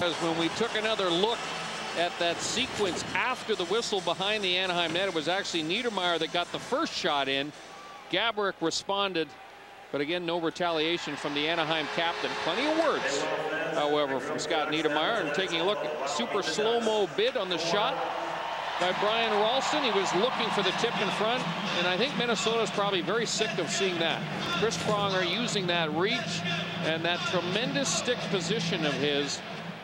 Because when we took another look at that sequence after the whistle behind the Anaheim net, it was actually Niedermayer that got the first shot in. Gaborik responded, but again, no retaliation from the Anaheim captain. Plenty of words, however, from Scott Niedermayer. And taking a look at super slow-mo bid on the shot by Brian Rolston. He was looking for the tip in front, and I think Minnesota is probably very sick of seeing that. Chris Pronger using that reach and that tremendous stick position of his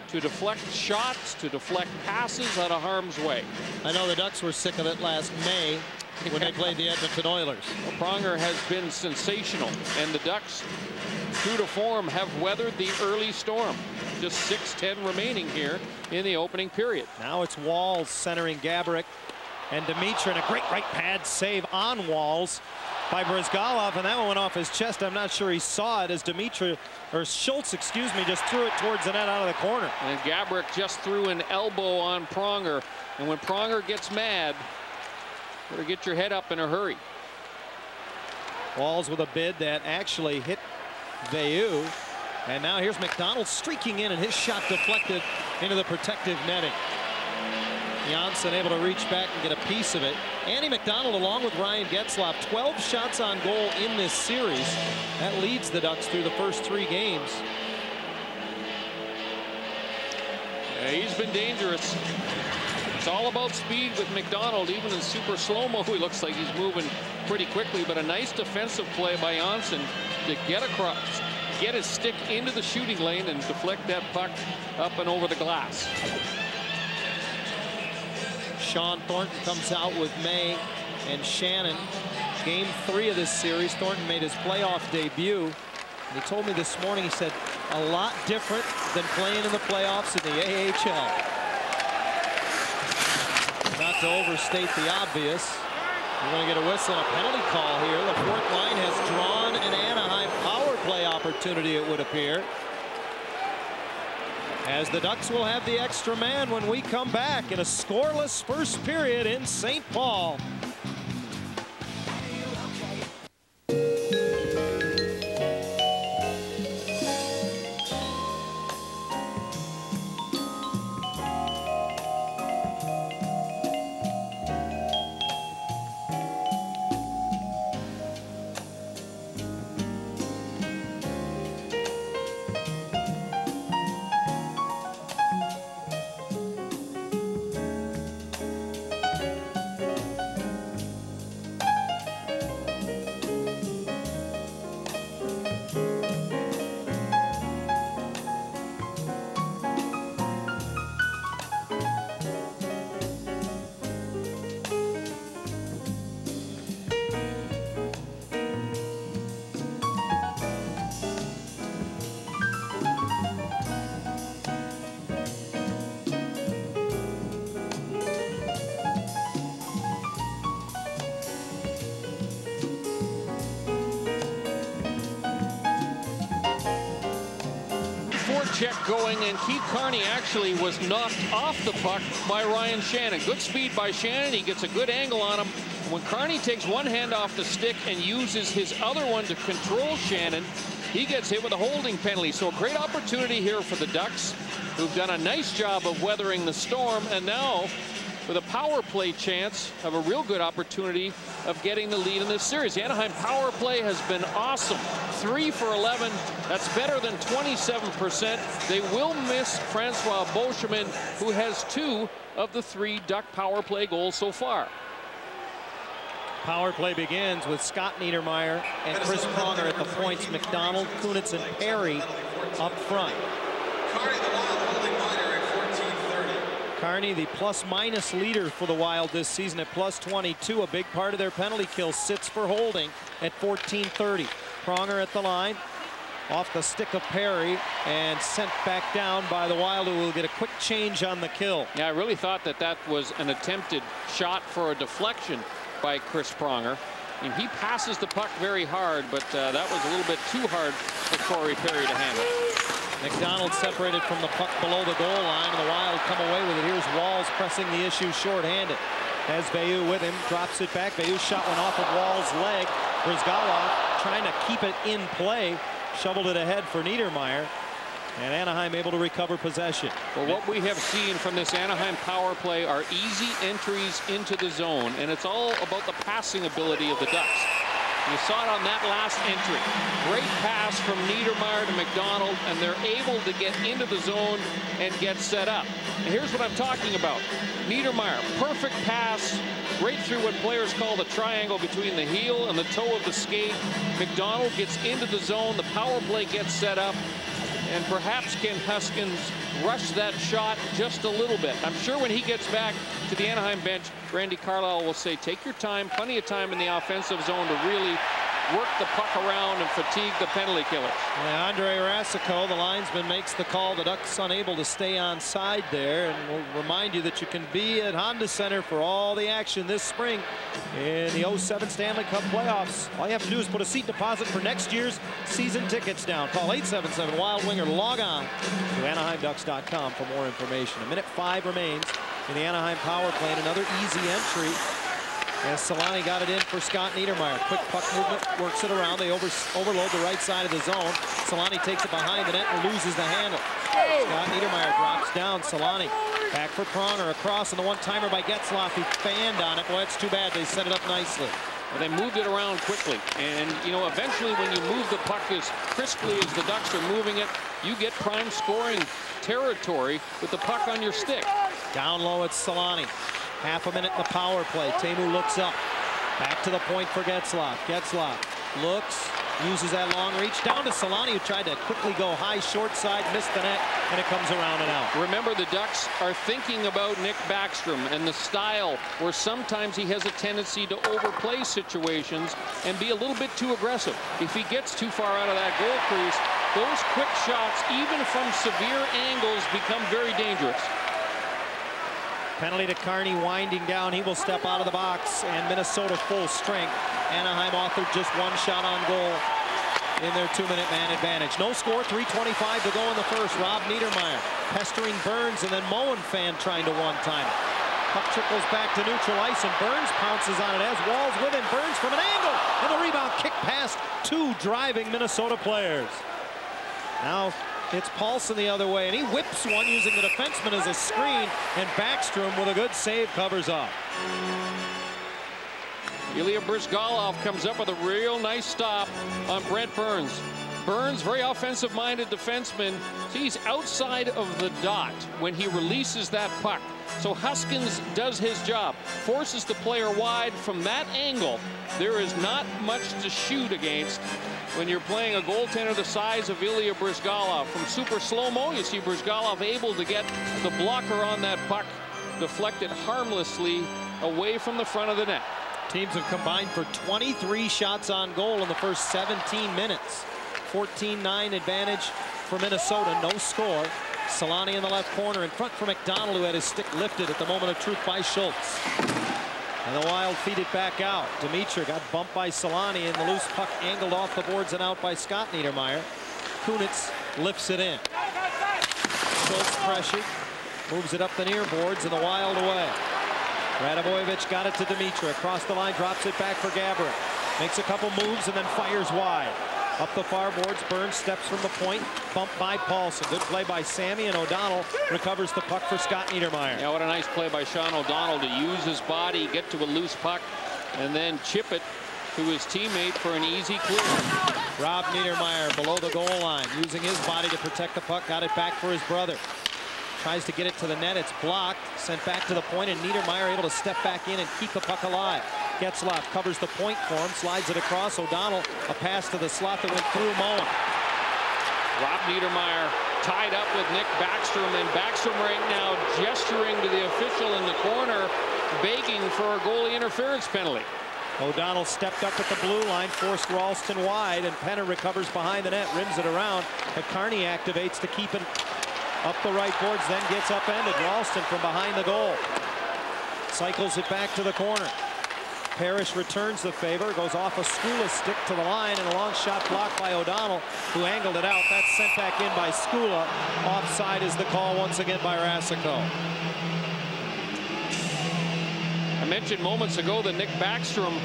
to deflect shots, to deflect passes out of harm's way. I know the Ducks were sick of it last May when they played the Edmonton Oilers. Well, Pronger has been sensational, and the Ducks, true to form, have weathered the early storm. Just 6-10 remaining here in the opening period. Now it's Walz centering Gaborik and Demitra and a great right pad save on Walz by Bryzgalov, and that one went off his chest. I'm not sure he saw it as Demitra, or Schultz, excuse me, just threw it towards the net out of the corner. And Gaborik just threw an elbow on Pronger, and when Pronger gets mad, better get your head up in a hurry. Walz with a bid that actually hit Veilleux. And now here's McDonald streaking in, and his shot deflected into the protective netting. Johnsson able to reach back and get a piece of it. Andy McDonald along with Ryan Getzlaf 12 shots on goal in this series. That leads the Ducks through the first three games. Yeah, he's been dangerous. It's all about speed with McDonald. Even in super slow-mo, he looks like he's moving pretty quickly. But a nice defensive play by Johnsson to get across, get his stick into the shooting lane and deflect that puck up and over the glass. Shawn Thornton comes out with May and Shannon. Game three of this series, Thornton made his playoff debut. He told me this morning, he said, a lot different than playing in the playoffs in the AHL. Not to overstate the obvious, we're going to get a whistle and a penalty call here. The fourth line has drawn an Anaheim power play opportunity, it would appear. As the Ducks will have the extra man when we come back in a scoreless first period in St. Paul. Was knocked off the puck by Ryan Shannon. Good speed by Shannon. He gets a good angle on him. When Carney takes one hand off the stick and uses his other one to control Shannon, he gets hit with a holding penalty. So a great opportunity here for the Ducks, who've done a nice job of weathering the storm, and now with a power play chance of a real good opportunity of getting the lead in this series. The Anaheim power play has been awesome. Three for 11. That's better than 27%. They will miss Francois Beauchemin, who has two of the three Duck power play goals so far. Power play begins with Scott Niedermayer and Chris Pronger at the points. McDonald, Kunitz, and Perry up front. Carney, the plus-minus leader for the Wild this season at plus 22. A big part of their penalty kill sits for holding at 14.30. Pronger at the line. Off the stick of Perry and sent back down by the Wild, who will get a quick change on the kill. Yeah, I really thought that that was an attempted shot for a deflection by Chris Pronger. And he passes the puck very hard, but uh, that was a little bit too hard for Corey Perry to handle. McDonald separated from the puck below the goal line, and the Wild come away with it. Here's Walz pressing the issue shorthanded. As Veilleux with him, drops it back. Veilleux shot one off of Walz' leg. Bryzgalov trying to keep it in play. Shoveled it ahead for Niedermayer. And Anaheim able to recover possession. Well, what we have seen from this Anaheim power play are easy entries into the zone, and it's all about the passing ability of the Ducks. You saw it on that last entry. Great pass from Niedermayer to McDonald, and they're able to get into the zone and get set up. And here's what I'm talking about. Niedermayer, perfect pass right through what players call the triangle between the heel and the toe of the skate. McDonald gets into the zone. The power play gets set up. And perhaps Kent Huskins rush that shot just a little bit. I'm sure when he gets back to the Anaheim bench, Randy Carlyle will say, take your time, plenty of time in the offensive zone to really work the puck around and fatigue the penalty killers. Yeah, Andre Racicot, the linesman, makes the call. The Ducks unable to stay on side there. And we'll remind you that you can be at Honda Center for all the action this spring in the 07 Stanley Cup playoffs. All you have to do is put a seat deposit for next year's season tickets down. Call 877 Wild Wing or log on to AnaheimDucks.com for more information. A minute five remains in the Anaheim power play. Another easy entry as Selanne got it in for Scott Niedermayer. Quick puck movement, works it around. They over, overload the right side of the zone. Selanne takes it behind the net and loses the handle. Scott Niedermayer drops down. Selanne back for Pronger. Across and the one-timer by Getzlaf who fanned on it. Well, that's too bad. They set it up nicely. Well, they moved it around quickly. And, you know, eventually when you move the puck as crisply as the Ducks are moving it, you get prime scoring territory with the puck on your stick. Down low, it's Selanne. Half a minute in the power play. Teemu looks up. Back to the point for Getzlaf. Getzlaf looks, uses that long reach down to Selanne, who tried to quickly go high short side, missed the net, and it comes around and out. Remember, the Ducks are thinking about Nick Backstrom and the style where sometimes he has a tendency to overplay situations and be a little bit too aggressive. If he gets too far out of that goal crease, those quick shots, even from severe angles, become very dangerous. Penalty to Carney winding down. He will step out of the box and Minnesota full strength. Anaheim authored just one shot on goal in their two-minute man advantage. No score, 3.25 to go in the first. Rob Niedermayer pestering Burns and then Moenfant trying to one-time. Puck trickles back to neutral ice and Burns pounces on it as Walz with him. Burns from an angle and the rebound kick past two driving Minnesota players. Now it's Pahlsson the other way, and he whips one using the defenseman as a screen, and Backstrom with a good save covers up. Ilya Bryzgalov comes up with a real nice stop on Brent Burns. Burns, very offensive-minded defenseman. He's outside of the dot when he releases that puck. So Huskins does his job, forces the player wide from that angle. There is not much to shoot against when you're playing a goaltender the size of Ilya Bryzgalov. From super slow-mo, you see Bryzgalov able to get the blocker on that puck, deflected harmlessly away from the front of the net. Teams have combined for 23 shots on goal in the first 17 minutes. 14-9 advantage for Minnesota, no score. Selanne in the left corner in front for McDonald, who had his stick lifted at the moment of truth by Schultz. And the Wild feed it back out. Demitra got bumped by Selanne, and the loose puck angled off the boards and out by Scott Niedermayer. Kunitz lifts it in. Schultz pressured, moves it up the near boards, and the Wild away. Radivojevic got it to Demitra. Across the line, drops it back for Gaborik. Makes a couple moves and then fires wide. Up the far boards, Burns steps from the point, bumped by Pahlsson. Good play by Sammy, and O'Donnell recovers the puck for Scott Niedermayer. Yeah, what a nice play by Sean O'Donnell to use his body, get to a loose puck, and then chip it to his teammate for an easy clear. Rob Niedermayer below the goal line, using his body to protect the puck, got it back for his brother. Tries to get it to the net, it's blocked, sent back to the point, and Niedermayer able to step back in and keep the puck alive. Getzlaf covers the point for him, slides it across. O'Donnell, a pass to the slot that went through Moen. Rob Niedermayer tied up with Nick Backstrom, and Backstrom right now gesturing to the official in the corner, begging for a goalie interference penalty. O'Donnell stepped up at the blue line, forced Rolston wide, and Penner recovers behind the net, rims it around, but Carney activates to keep it up the right boards, then gets upended. Rolston from behind the goal. Cycles it back to the corner. Parrish returns the favor, goes off a Skoula stick to the line, and a long shot blocked by O'Donnell, who angled it out. That's sent back in by Skoula. Offside is the call once again by Racicot. I mentioned moments ago that Nick Backstrom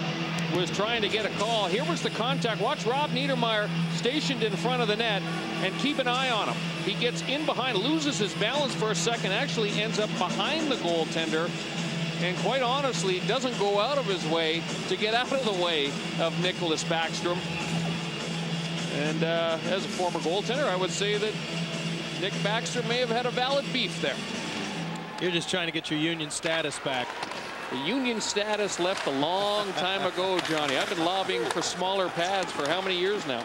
was trying to get a call. Here was the contact. Watch Rob Niedermayer stationed in front of the net and keep an eye on him. He gets in behind, loses his balance for a second, actually ends up behind the goaltender and quite honestly doesn't go out of his way to get out of the way of Nicholas Backstrom. And uh, as a former goaltender, I would say that Nick Backstrom may have had a valid beef there. You're just trying to get your union status back. The union status left a long time ago, Johnny. I've been lobbying for smaller pads for how many years now?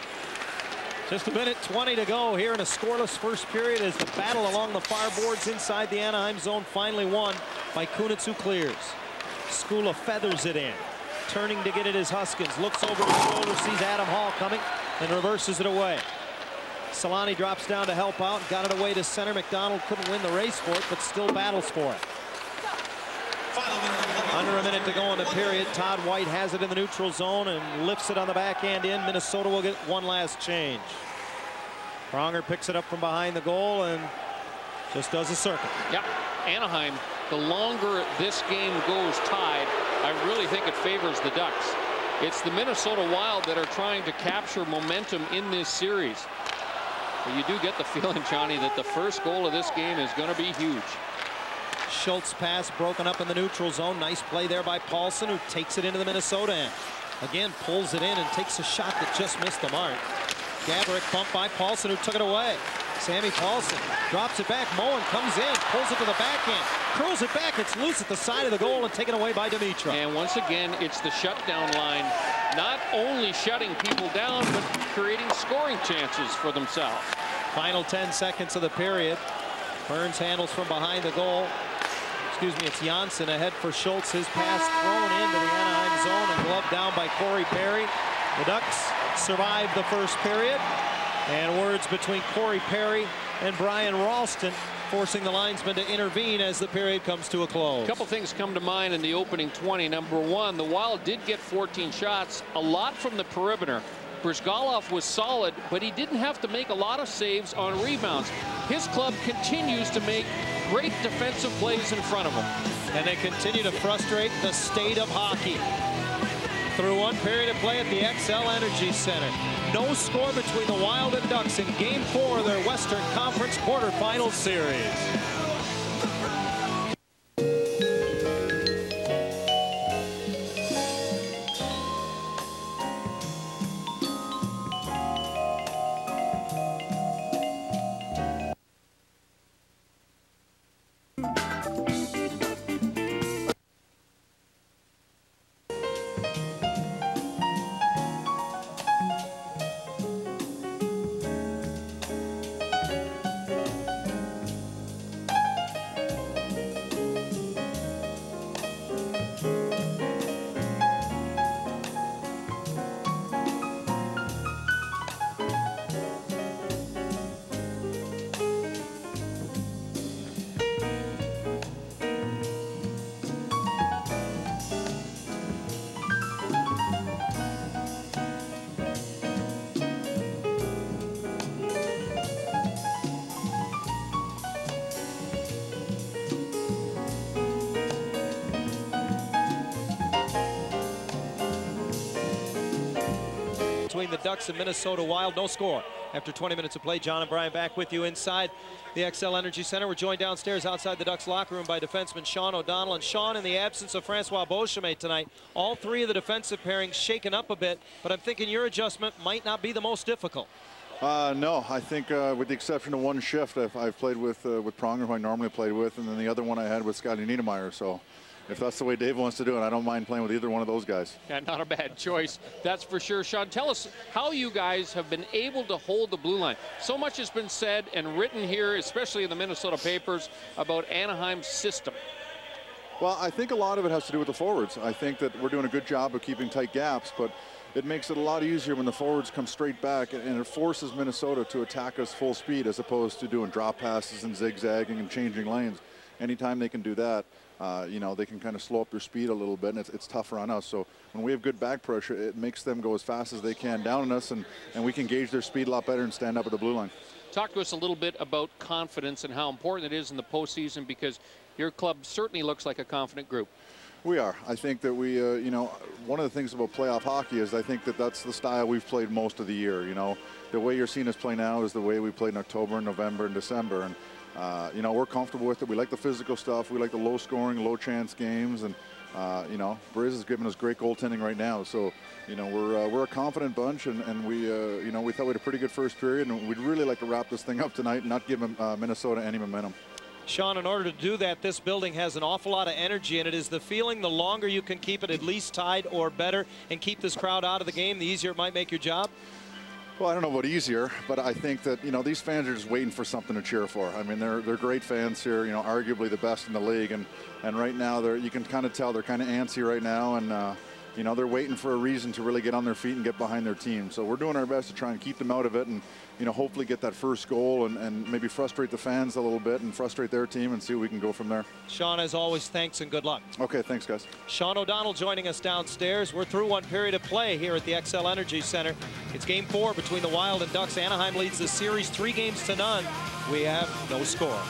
Just a minute 20 to go here in a scoreless first period as the battle along the far boards inside the Anaheim zone finally won by Kunitz who clears. Skoula feathers it in. Turning to get it is Huskins. Looks over his shoulder, sees Adam Hall coming, and reverses it away. Selanne drops down to help out, got it away to center. McDonald couldn't win the race for it, but still battles for it. Under a minute to go in the period. Todd White has it in the neutral zone and lifts it on the backhand in. Minnesota will get one last change. Pronger picks it up from behind the goal and just does a circle. Yeah, Anaheim, the longer this game goes tied, I really think it favors the Ducks. It's the Minnesota Wild that are trying to capture momentum in this series. But you do get the feeling, Johnny, that the first goal of this game is going to be huge. Schultz pass broken up in the neutral zone. Nice play there by Pahlsson, who takes it into the Minnesota end. Again, pulls it in and takes a shot that just missed the mark. Gaborik bumped by Pahlsson, who took it away. Sammy Pahlsson drops it back. Moen comes in, pulls it to the backhand, curls it back. It's loose at the side of the goal and taken away by Demitra. And once again, it's the shutdown line, not only shutting people down, but creating scoring chances for themselves. Final 10 seconds of the period. Burns handles from behind the goal excuse me, it's Johnsson ahead for Schultz. His pass thrown into the Anaheim zone and gloved down by Corey Perry. The Ducks survived the first period. And words between Corey Perry and Brian Rolston forcing the linesman to intervene as the period comes to a close. A couple things come to mind in the opening 20. Number one, the Wild did get 14 shots, a lot from the perimeter. Bryzgalov was solid, but he didn't have to make a lot of saves on rebounds. His club continues to make great defensive plays in front of them. And they continue to frustrate the state of hockey. Through one period of play at the Xcel Energy Center. No score between the Wild and Ducks in game four of their Western Conference quarterfinal series. The and Minnesota Wild. No score after 20 minutes of play. John and Brian back with you inside the Xcel Energy Center. We're joined downstairs outside the Ducks locker room by defenseman Sean O'Donnell. And Sean, in the absence of Francois Beauchemin tonight, all three of the defensive pairings shaken up a bit. But I'm thinking your adjustment might not be the most difficult. Uh, no, I think uh, with the exception of one shift, I've, I've played with uh, with Pronger, who I normally played with, and then the other one I had with Scotty Niedermayer. So if that's the way Dave wants to do it, I don't mind playing with either one of those guys. Yeah, not a bad choice, that's for sure. Sean, tell us how you guys have been able to hold the blue line. So much has been said and written here, especially in the Minnesota papers, about Anaheim's system. Well, I think a lot of it has to do with the forwards. I think that we're doing a good job of keeping tight gaps, but it makes it a lot easier when the forwards come straight back and it forces Minnesota to attack us full speed as opposed to doing drop passes and zigzagging and changing lanes. Anytime they can do that, uh, you know, they can kind of slow up their speed a little bit, and it's, it's tougher on us. So when we have good back pressure, it makes them go as fast as they can down on us, and, and we can gauge their speed a lot better and stand up at the blue line. Talk to us a little bit about confidence and how important it is in the postseason because your club certainly looks like a confident group. We are. I think that we, uh, you know, one of the things about playoff hockey is I think that that's the style we've played most of the year. You know, the way you're seeing us play now is the way we played in October, and November, and December. And, uh, you know, we're comfortable with it. We like the physical stuff. We like the low scoring, low chance games. And, uh, you know, Briz is giving us great goaltending right now. So, you know, we're, uh, we're a confident bunch. And, and we, uh, you know, we thought we had a pretty good first period. And we'd really like to wrap this thing up tonight and not give uh, Minnesota any momentum. Sean, in order to do that, this building has an awful lot of energy, and it is the feeling the longer you can keep it at least tied or better and keep this crowd out of the game, the easier it might make your job? Well, I don't know about easier, but I think that, you know, these fans are just waiting for something to cheer for. I mean, they're, they're great fans here, you know, arguably the best in the league. And, and right now, they're, you can kind of tell they're kind of antsy right now. And, uh, you know, they're waiting for a reason to really get on their feet and get behind their team. So we're doing our best to try and keep them out of it and, you know, hopefully get that first goal and, and maybe frustrate the fans a little bit and frustrate their team and see what we can go from there. Sean, as always, thanks and good luck. Okay, thanks, guys. Sean O'Donnell joining us downstairs. We're through one period of play here at the Xcel Energy Center. It's game four between the Wild and Ducks. Anaheim leads the series three games to none. We have no score.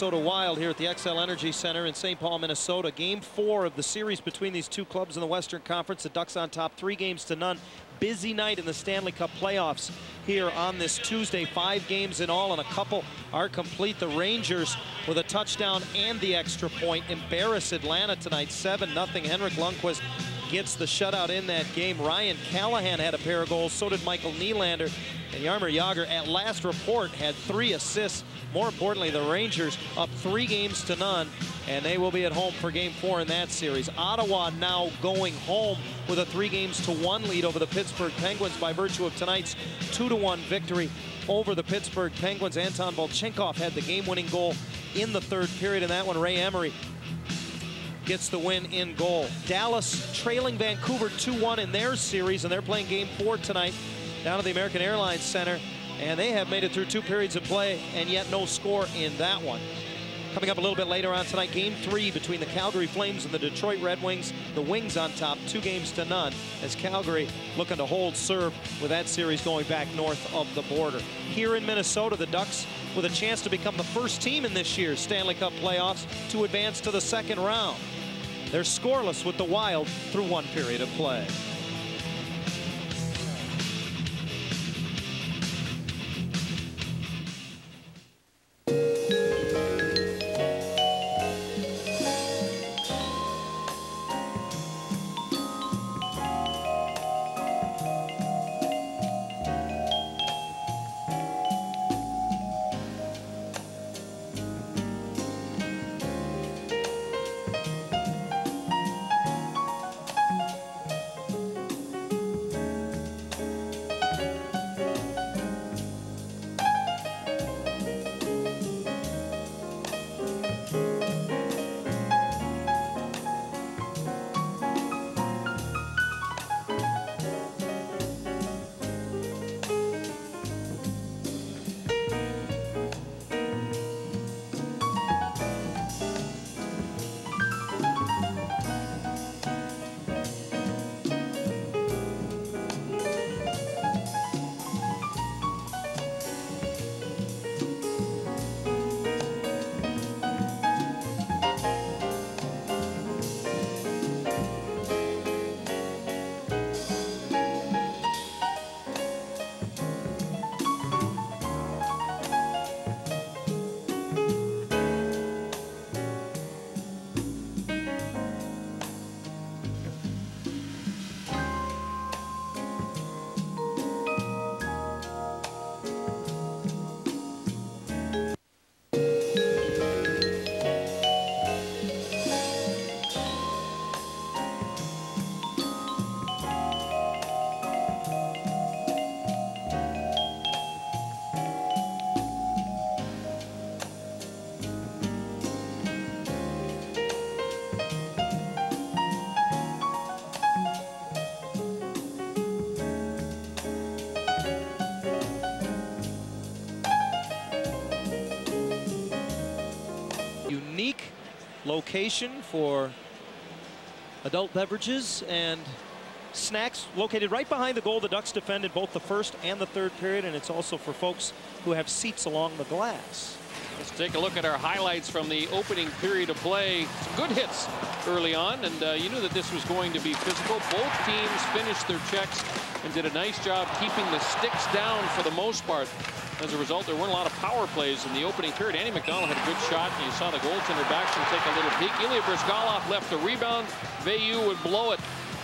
Minnesota Wild here at the Xcel Energy Center in St. Paul, Minnesota. Game four of the series between these two clubs in the Western Conference. The Ducks on top, three games to none. Busy night in the Stanley Cup playoffs here on this Tuesday. Five games in all, and a couple are complete. The Rangers with a touchdown and the extra point embarrass Atlanta tonight, 7-0. Henrik Lundqvist gets the shutout in that game. Ryan Callahan had a pair of goals, so did Michael Nylander. And Jaromir Jagr, at last report, had three assists. More importantly, the Rangers up three games to none, and they will be at home for game four in that series. Ottawa now going home with a three games to one lead over the Pittsburgh Penguins by virtue of tonight's two to one victory over the Pittsburgh Penguins. Anton Volchenkov had the game-winning goal in the third period, and that one Ray Emery gets the win in goal. Dallas trailing Vancouver 2-1 in their series, and they're playing game four tonight down at the American Airlines Center. And they have made it through two periods of play, and yet no score in that one. Coming up a little bit later on tonight, game three between the Calgary Flames and the Detroit Red Wings. The Wings on top, two games to none, as Calgary looking to hold serve with that series going back north of the border. Here in Minnesota, the Ducks with a chance to become the first team in this year's Stanley Cup playoffs to advance to the second round. They're scoreless with the Wild through one period of play. Location for adult beverages and snacks located right behind the goal. The Ducks defended both the first and the third period, and it's also for folks who have seats along the glass. Let's take a look at our highlights from the opening period of play. Some good hits early on, and uh, you knew that this was going to be physical. Both teams finished their checks and did a nice job keeping the sticks down for the most part. As a result, there weren't a lot of power plays in the opening period. Andy McDonald had a good shot, and you saw the goaltender Backstrom take a little peek. Ilya Bryzgalov left the rebound. Veilleux would blow it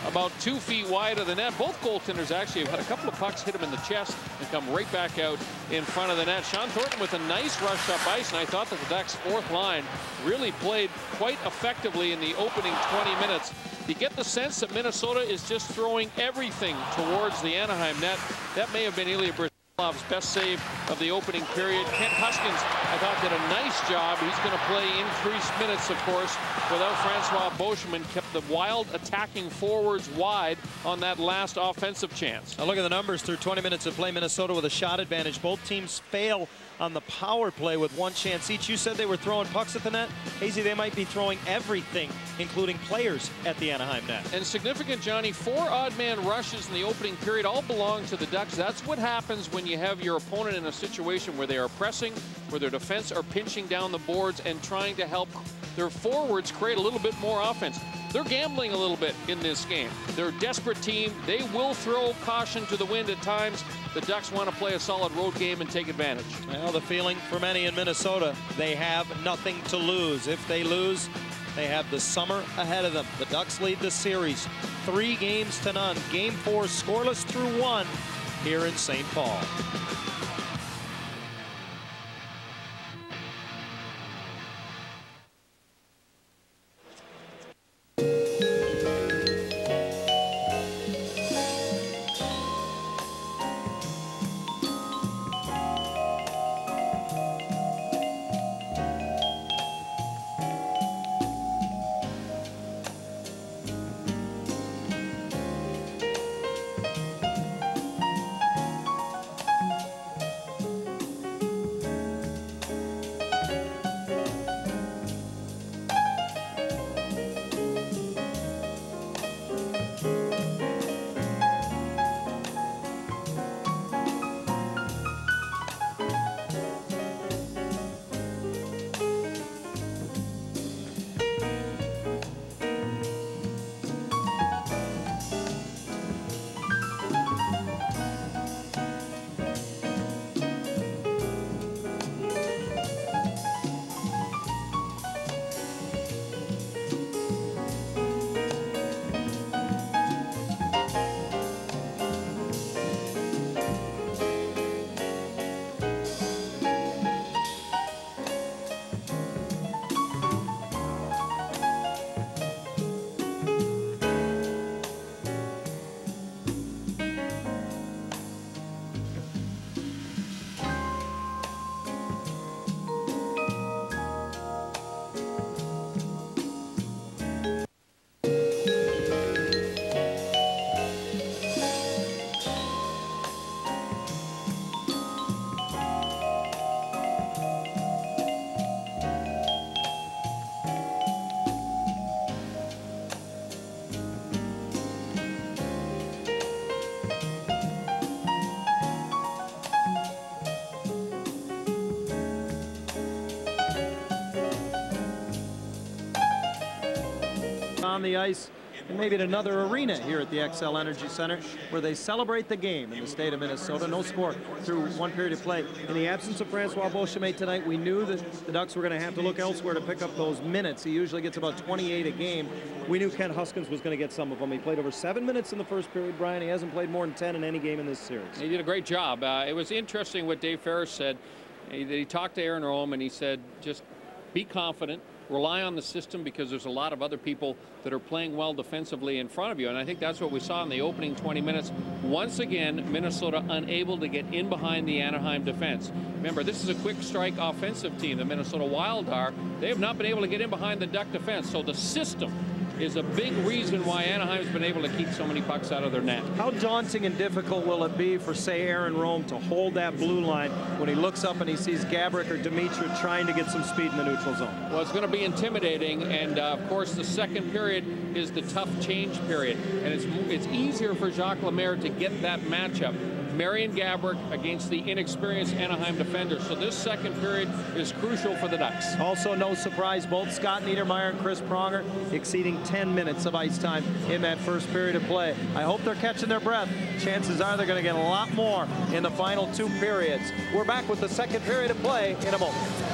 about two feet wide of the net. Both goaltenders actually have had a couple of pucks hit him in the chest and come right back out in front of the net. Shawn Thornton with a nice rush up ice, and I thought that the Ducks' fourth line really played quite effectively in the opening 20 minutes. You get the sense that Minnesota is just throwing everything towards the Anaheim net. That may have been Ilya Bryzgalov. Best save of the opening period. Kent Huskins, I thought, did a nice job. He's going to play increased minutes, of course, without Francois Beauchemin. Kept the wild attacking forwards wide on that last offensive chance. Now look at the numbers through 20 minutes of play. Minnesota with a shot advantage. Both teams fail on the power play with one chance each. You said they were throwing pucks at the net. Hazy, they might be throwing everything, including players, at the Anaheim net. And significant, Johnny, four odd man rushes in the opening period all belong to the Ducks. That's what happens when you have your opponent in a situation where they are pressing, where their defense are pinching down the boards and trying to help their forwards create a little bit more offense. They're gambling a little bit in this game. They're a desperate team. They will throw caution to the wind at times. The Ducks want to play a solid road game and take advantage. Well, the feeling for many in Minnesota, they have nothing to lose. If they lose, they have the summer ahead of them. The Ducks lead the series three games to none. Game four scoreless through one here in St. Paul. On the ice and maybe at another arena here at the Xcel Energy Center where they celebrate the game in the state of Minnesota. No score through one period of play. In the absence of Francois Beauchemin tonight, we knew that the Ducks were going to have to look elsewhere to pick up those minutes. He usually gets about 28 a game. We knew Kent Huskins was going to get some of them. He played over seven minutes in the first period, Brian. He hasn't played more than 10 in any game in this series. He did a great job. Uh, it was interesting what Dave Farrish said. He, he talked to Aaron Rome and he said, just be confident, rely on the system because there's a lot of other people that are playing well defensively in front of you. And I think that's what we saw in the opening 20 minutes. Once again, Minnesota unable to get in behind the Anaheim defense. Remember, this is a quick strike offensive team. The Minnesota Wild are. They have not been able to get in behind the Duck defense. So the system is a big reason why Anaheim's been able to keep so many pucks out of their net. How daunting and difficult will it be for, say, Aaron Rome to hold that blue line when he looks up and he sees Gaborik or Demitra trying to get some speed in the neutral zone? Well, it's going to be intimidating, and uh, of course, the second period is the tough change period, and it's it's easier for Jacques Lemaire to get that matchup Marian Gaborik against the inexperienced Anaheim defender. So this second period is crucial for the Ducks. Also, no surprise, both Scott Niedermayer and Chris Pronger exceeding 10 minutes of ice time in that first period of play. I hope they're catching their breath. Chances are they're going to get a lot more in the final two periods. We're back with the second period of play in a moment.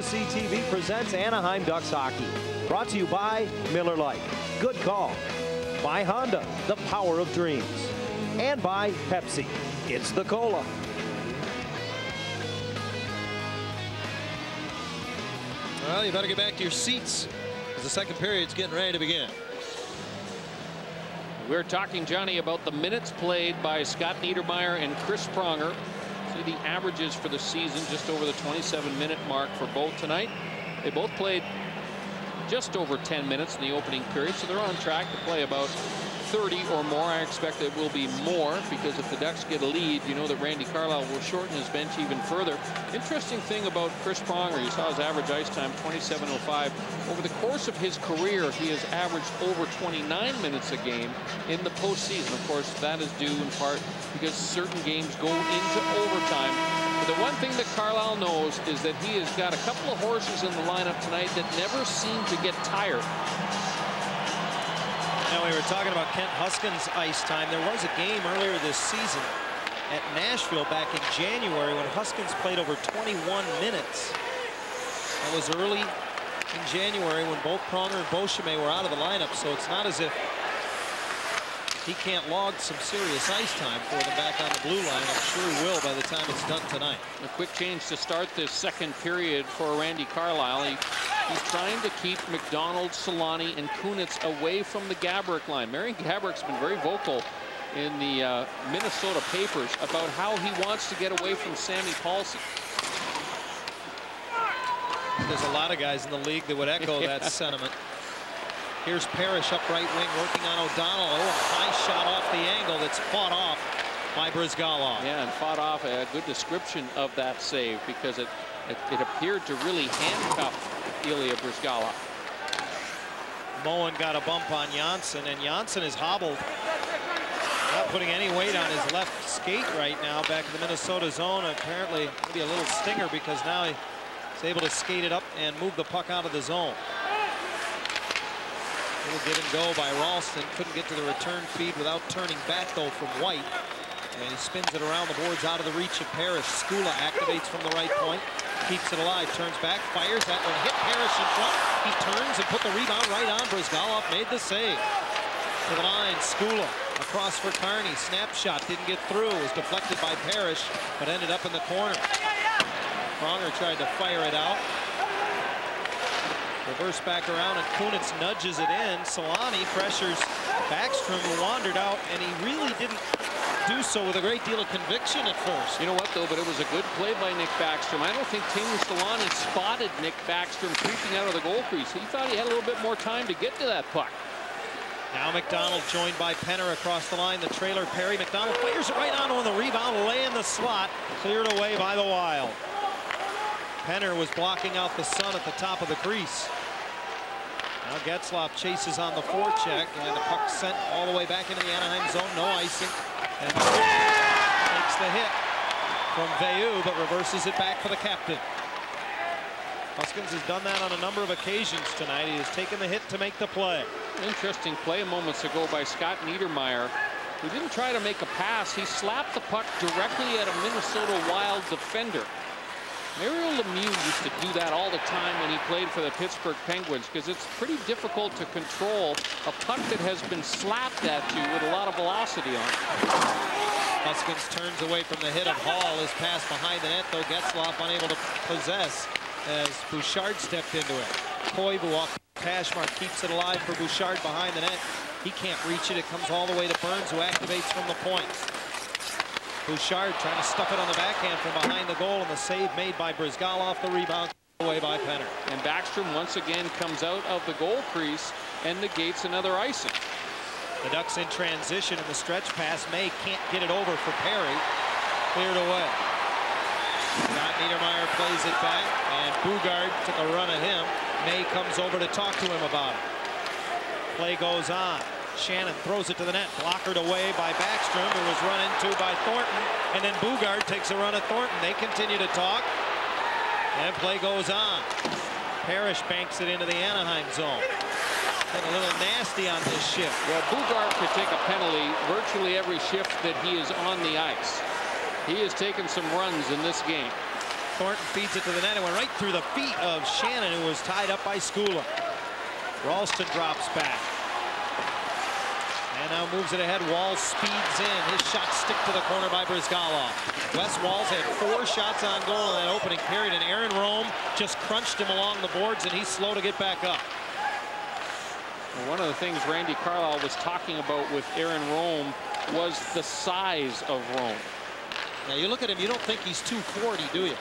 CTV presents Anaheim Ducks Hockey. Brought to you by Miller Lite. Good call. By Honda, the power of dreams. And by Pepsi. It's the cola. Well, you better get back to your seats as the second period's getting ready to begin. We're talking, Johnny, about the minutes played by Scott Niedermayer and Chris Pronger the averages for the season, just over the 27-minute mark for both tonight. They both played just over 10 minutes in the opening period, so they're on track to play about 30 or more. I expect it will be more because if the Ducks get a lead, you know that Randy Carlyle will shorten his bench even further. Interesting thing about Chris Pronger, you saw his average ice time, 27.05. Over the course of his career, he has averaged over 29 minutes a game in the postseason. Of course, that is due in part because certain games go into overtime. But the one thing that Carlyle knows is that he has got a couple of horses in the lineup tonight that never seem to get tired. Now, we were talking about Kent Huskins' ice time. There was a game earlier this season at Nashville back in January when Huskins played over 21 minutes. That was early in January when both Pronger and Beauchemin were out of the lineup, so it's not as if he can't log some serious ice time for them back on the blue line. I'm sure he will by the time it's done tonight. A quick change to start this second period for Randy Carlyle. He He's trying to keep McDonald, Selanne, and Kunitz away from the Gaborik line. Marian Gaborik's been very vocal in the uh, Minnesota papers about how he wants to get away from Sammy Pahlsson. There's a lot of guys in the league that would echo yeah. that sentiment. Here's Parrish up right wing working on O'Donnell. Oh, a high shot off the angle that's fought off by Bryzgalov. Yeah, and fought off a good description of that save because it, it, it appeared to really handcuff Ilya Bryzgalov. Moen got a bump on Johnsson, and Johnsson is hobbled. Not putting any weight on his left skate right now back in the Minnesota zone. Apparently, maybe a little stinger because now he is able to skate it up and move the puck out of the zone. Little get and go by Rolston. Couldn't get to the return feed without turning back, though, from White. And he spins it around the boards out of the reach of Parrish. Skoula activates from the right point. Keeps it alive. Turns back. Fires. That one hit Parrish in front. He turns and put the rebound right on. Bryzgalov made the save. To the line. Skoula across for Carney. Snapshot didn't get through. Was deflected by Parrish, but ended up in the corner. Pronger tried to fire it out. Reverse back around, and Kunitz nudges it in. Selanne pressures Backstrom, who wandered out, and he really didn't do so with a great deal of conviction at first. You know what, though, but it was a good play by Nick Backstrom. I don't think Teemu Selanne spotted Nick Backstrom creeping out of the goal crease. He thought he had a little bit more time to get to that puck. Now McDonald joined by Penner across the line. The trailer Perry. McDonald fires it right on on the rebound, lay in the slot, cleared away by the Wild. Penner was blocking out the sun at the top of the crease. Now Getzlaf chases on the forecheck, and the puck sent all the way back into the Anaheim zone. No icing. And takes the hit from Veilleux, but reverses it back for the captain. Huskins has done that on a number of occasions tonight. He has taken the hit to make the play. Interesting play moments ago by Scott Niedermayer, who didn't try to make a pass. He slapped the puck directly at a Minnesota Wild defender. Mario Lemieux used to do that all the time when he played for the Pittsburgh Penguins because it's pretty difficult to control a puck that has been slapped at you with a lot of velocity on it. Huskins turns away from the hit of Hall. His pass behind the net, though Getzlaf unable to possess as Bouchard stepped into it. Koivu off Cashmark keeps it alive for Bouchard behind the net. He can't reach it. It comes all the way to Burns, who activates from the point. Bouchard trying to stuff it on the backhand from behind the goal, and the save made by Bryzgalov. The rebound away by Penner. And Backstrom once again comes out of the goal crease and negates another icing. The Ducks in transition, and the stretch pass. May can't get it over for Perry. Cleared away. Scott Niedermayer plays it back, and Boogaard took a run at him. May comes over to talk to him about it. Play goes on. Shannon throws it to the net, blockered away by Backstrom, who was run into by Thornton, and then Boogaard takes a run at Thornton. They continue to talk, and play goes on. Parrish banks it into the Anaheim zone. Been a little nasty on this shift. Well, Boogaard could take a penalty virtually every shift that he is on the ice. He has taken some runs in this game. Thornton feeds it to the net and went right through the feet of Shannon, who was tied up by Skoula. Rolston drops back. And now moves it ahead. Walz speeds in. His shots stick to the corner by Bryzgalov. Wes Walz had four shots on goal in that opening period, and Aaron Rome just crunched him along the boards, and he's slow to get back up. Well, one of the things Randy Carlyle was talking about with Aaron Rome was the size of Rome. Now you look at him, you don't think he's 240, do you?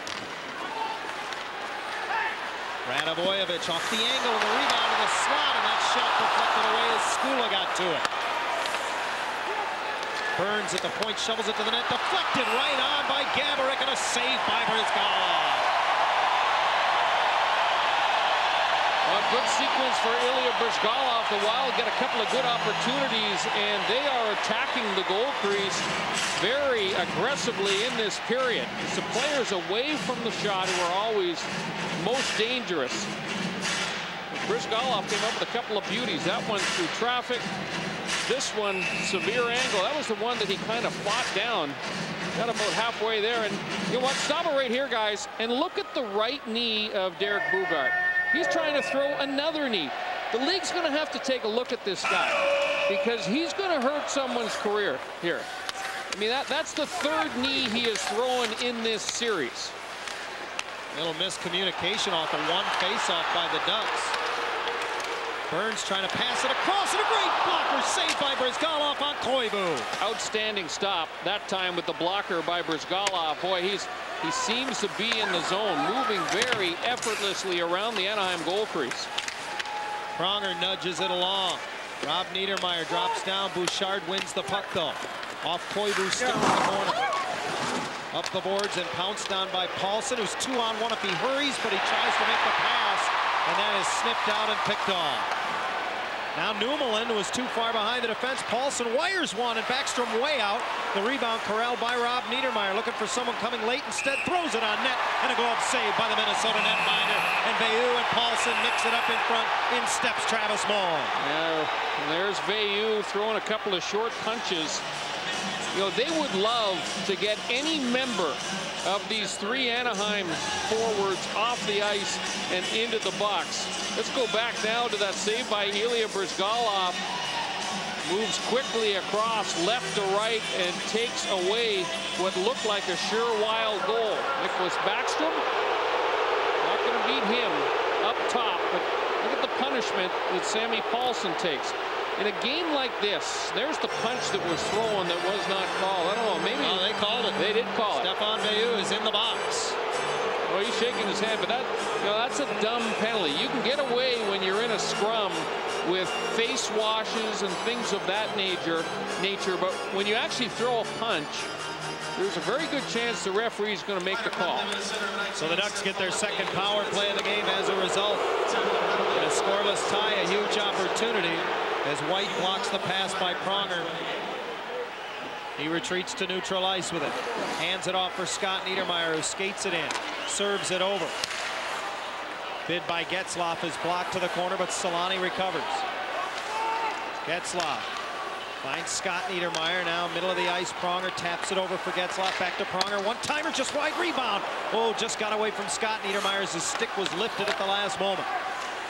Radivojevic off the angle and the rebound to the slot, and that shot deflected away as Skoula got to it. Burns at the point, shovels it to the net, deflected right on by Gaborik, and a save by Bryzgalov. A good sequence for Ilya Bryzgalov. The Wild get a couple of good opportunities, and they are attacking the goal crease very aggressively in this period. The players away from the shot who are always most dangerous. Bryzgalov came up with a couple of beauties. That one through traffic. This one, severe angle. That was the one that he kind of fought down. Got about halfway there. And you know what? Stop it right here, guys. And look at the right knee of Derek Boogaard. He's trying to throw another knee. The league's going to have to take a look at this guy because he's going to hurt someone's career here. I mean, that, that's the third knee he is throwing in this series. Little miscommunication off the one faceoff by the Ducks. Burns trying to pass it across, and a great blocker saved by Bryzgalov on Koivu. Outstanding stop, that time with the blocker by Bryzgalov. Boy, he's he seems to be in the zone, moving very effortlessly around the Anaheim goal crease. Pronger nudges it along. Rob Niedermayer drops down. Bouchard wins the puck, though. Off Koivu's stick in the corner. Up the boards and pounced down by Pahlsson, who's two on one if he hurries, but he tries to make the pass, and that is snipped out and picked off. Now Nummelin was too far behind the defense. Pahlsson wires one and Backstrom way out. The rebound corralled by Rob Niedermayer looking for someone coming late instead throws it on net and a glove saved by the Minnesota netminder. And Veilleux and Pahlsson mix it up in front. In steps Travis Moen. Yeah, there's Veilleux throwing a couple of short punches. You know, they would love to get any member of these three Anaheim forwards off the ice and into the box. Let's go back now to that save by Ilya Bryzgalov. Moves quickly across left to right and takes away what looked like a sure wild goal. Nicholas Backstrom, not going to beat him up top, but look at the punishment that Sammy Pahlsson takes in a game like this, there's the punch that was thrown that was not called. I don't know, maybe they called it. They did call it. Veilleux is in the box. Well, he's shaking his head, but that, you know, that's a dumb penalty. You can get away when you're in a scrum with face washes and things of that nature, nature. But when you actually throw a punch, there's a very good chance the referee is going to make the call. So the Ducks get their second power play of the game as a result. In a scoreless tie, a huge opportunity as White blocks the pass by Pronger. He retreats to neutral ice with it. Hands it off for Scott Niedermayer, who skates it in. Serves it over. Bid by Getzlaf is blocked to the corner, but Selanne recovers. Getzlaf finds Scott Niedermayer now middle of the ice. Pronger taps it over for Getzlaf. Back to Pronger. One timer, just wide rebound. Oh, just got away from Scott Niedermayer as his stick was lifted at the last moment.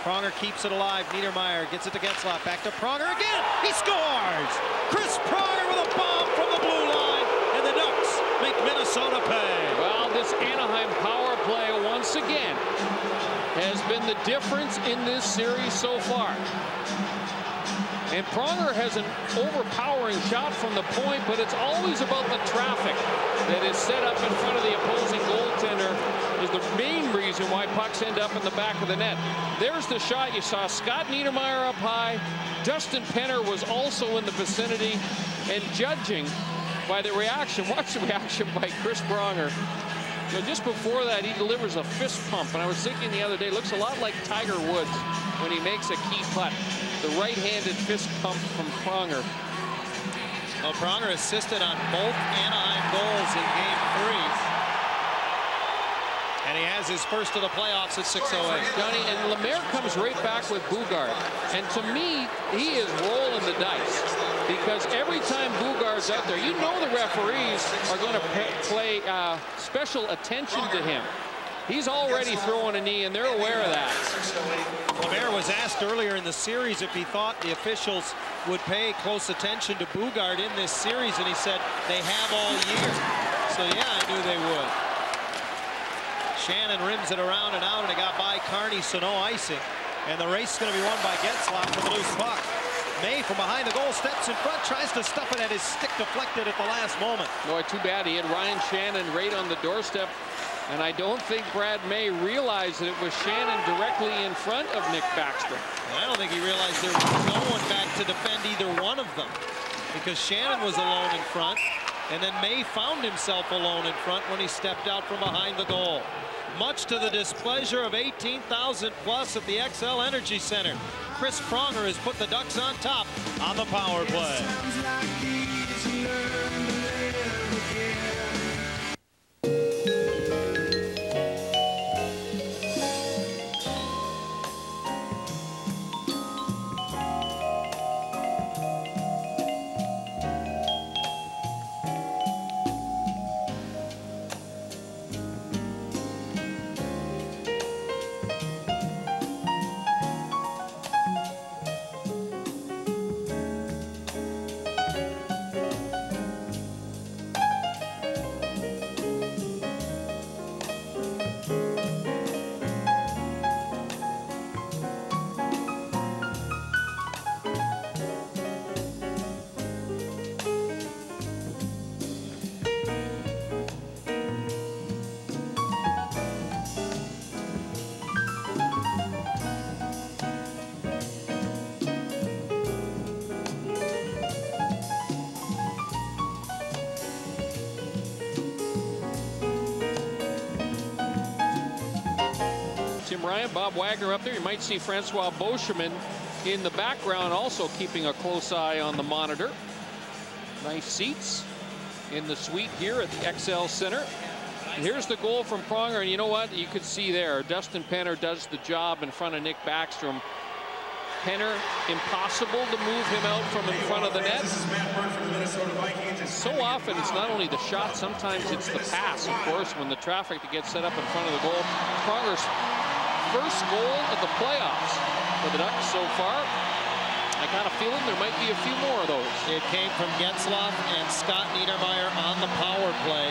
Pronger keeps it alive. Niedermayer gets it to Getzlaf. Back to Pronger again. He scores! Chris Pronger with a bomb from the blue line. And the Ducks make Minnesota pay. Well, this Anaheim power play once again has been the difference in this series so far. And Pronger has an overpowering shot from the point, but it's always about the traffic that is set up in front of the opposing goaltender is the main reason why pucks end up in the back of the net. There's the shot you saw. Scott Niedermayer up high. Dustin Penner was also in the vicinity. And judging by the reaction, watch the reaction by Chris Pronger. You know, just before that, he delivers a fist pump. And I was thinking the other day, looks a lot like Tiger Woods when he makes a key putt. The right-handed fist pump from Pronger. Well, Pronger assisted on both Anaheim goals in game three. And he has his first of the playoffs at 6.08. Johnny, and Lemaire comes right back with Boogaard. And to me, he is rolling the dice. Because every time Boogaard's out there, you know the referees are going to play uh, special attention to him. He's already throwing a knee, and they're aware of that. Lemaire was asked earlier in the series if he thought the officials would pay close attention to Boogaard in this series, and he said they have all year. So, yeah, I knew they would. Shannon rims it around and out, and it got by Carney, so no icing. And the race is going to be won by Getzlaf for the loose puck. May from behind the goal steps in front, tries to stuff it at his stick deflected at the last moment. Boy, too bad he had Ryan Shannon right on the doorstep. And I don't think Brad May realized that it was Shannon directly in front of Nick Backstrom. I don't think he realized there was no one back to defend either one of them because Shannon was alone in front and then May found himself alone in front when he stepped out from behind the goal much to the displeasure of 18,000 plus at the Xcel Energy Center. Chris Pronger has put the Ducks on top on the power play. Tim Ryan, Bob Wagner up there. You might see Francois Beauchemin in the background also keeping a close eye on the monitor. Nice seats in the suite here at the Xcel Center. And here's the goal from Pronger, and you know what? You could see there, Dustin Penner does the job in front of Nick Backstrom. Penner, impossible to move him out from in front of the net. So often, it's not only the shot, sometimes it's the pass, of course, when the traffic gets set up in front of the goal. Pronger's first goal of the playoffs for the Ducks so far. I got a feeling there might be a few more of those. It came from Getzlaf and Scott Niedermayer on the power play,